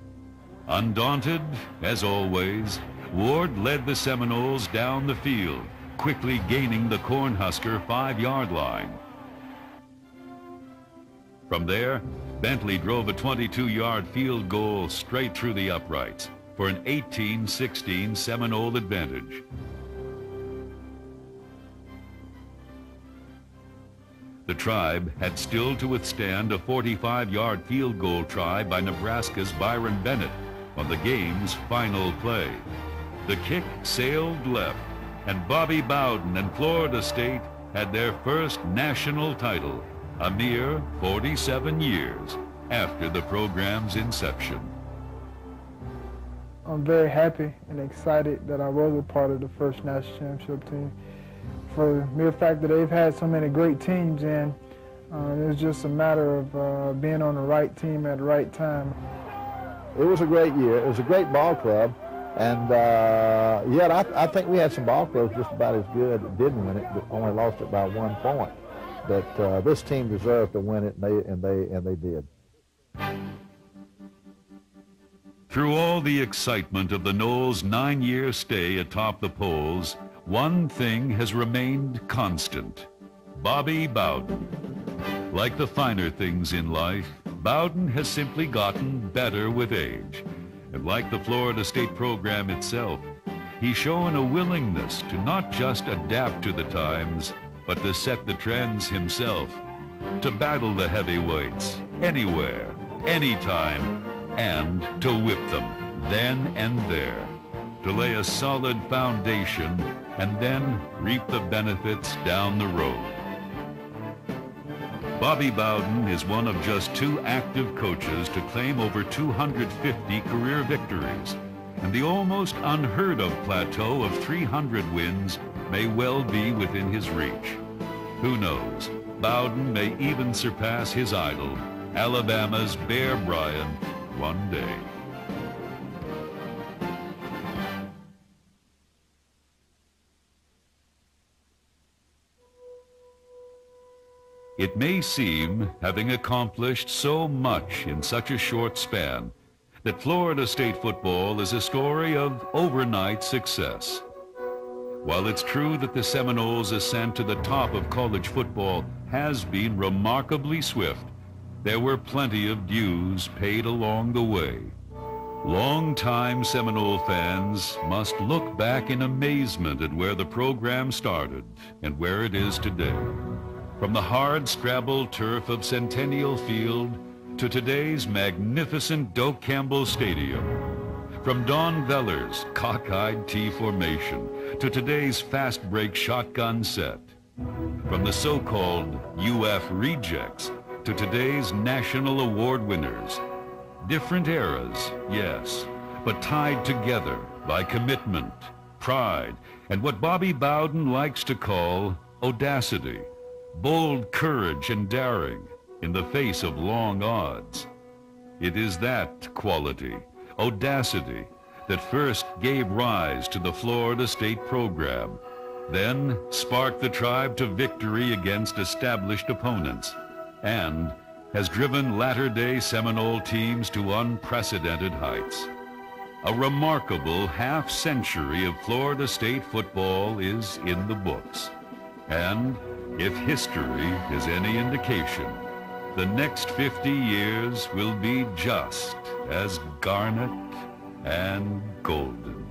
Undaunted, as always, Ward led the Seminoles down the field, quickly gaining the Cornhusker five-yard line. From there, Bentley drove a 22-yard field goal straight through the uprights for an 18-16 Seminole advantage. The tribe had still to withstand a 45-yard field goal try by Nebraska's Byron Bennett on the game's final play. The kick sailed left, and Bobby Bowden and Florida State had their first national title a mere 47 years after the program's inception. I'm very happy and excited that I was a part of the first national championship team. For the mere fact that they've had so many great teams and uh, it's just a matter of uh, being on the right team at the right time. It was a great year. It was a great ball club. And uh, yet I, I think we had some ball clubs just about as good that didn't win it, but only lost it by one point. But uh, this team deserved to win it, and they, and they, and they did. Through all the excitement of the Noles' nine-year stay atop the polls, one thing has remained constant. Bobby Bowden. Like the finer things in life, Bowden has simply gotten better with age. And like the Florida State program itself, he's shown a willingness to not just adapt to the times, but to set the trends himself, to battle the heavyweights anywhere, anytime, and to whip them then and there, to lay a solid foundation and then reap the benefits down the road. Bobby Bowden is one of just two active coaches to claim over 250 career victories, and the almost unheard of plateau of 300 wins may well be within his reach. Who knows, Bowden may even surpass his idol, Alabama's Bear Bryant, one day. It may seem, having accomplished so much in such a short span, that Florida State football is a story of overnight success. While it's true that the Seminoles' ascent to the top of college football has been remarkably swift, there were plenty of dues paid along the way. Longtime Seminole fans must look back in amazement at where the program started and where it is today. From the hard scrabble turf of Centennial Field to today's magnificent Doak Campbell Stadium. From Don Veller's cockeyed T formation to today's fast break shotgun set. From the so-called UF rejects to today's national award winners. Different eras, yes, but tied together by commitment, pride, and what Bobby Bowden likes to call audacity bold courage and daring in the face of long odds. It is that quality, audacity, that first gave rise to the Florida State program, then sparked the tribe to victory against established opponents, and has driven latter-day Seminole teams to unprecedented heights. A remarkable half-century of Florida State football is in the books. And if history is any indication, the next 50 years will be just as garnet and golden.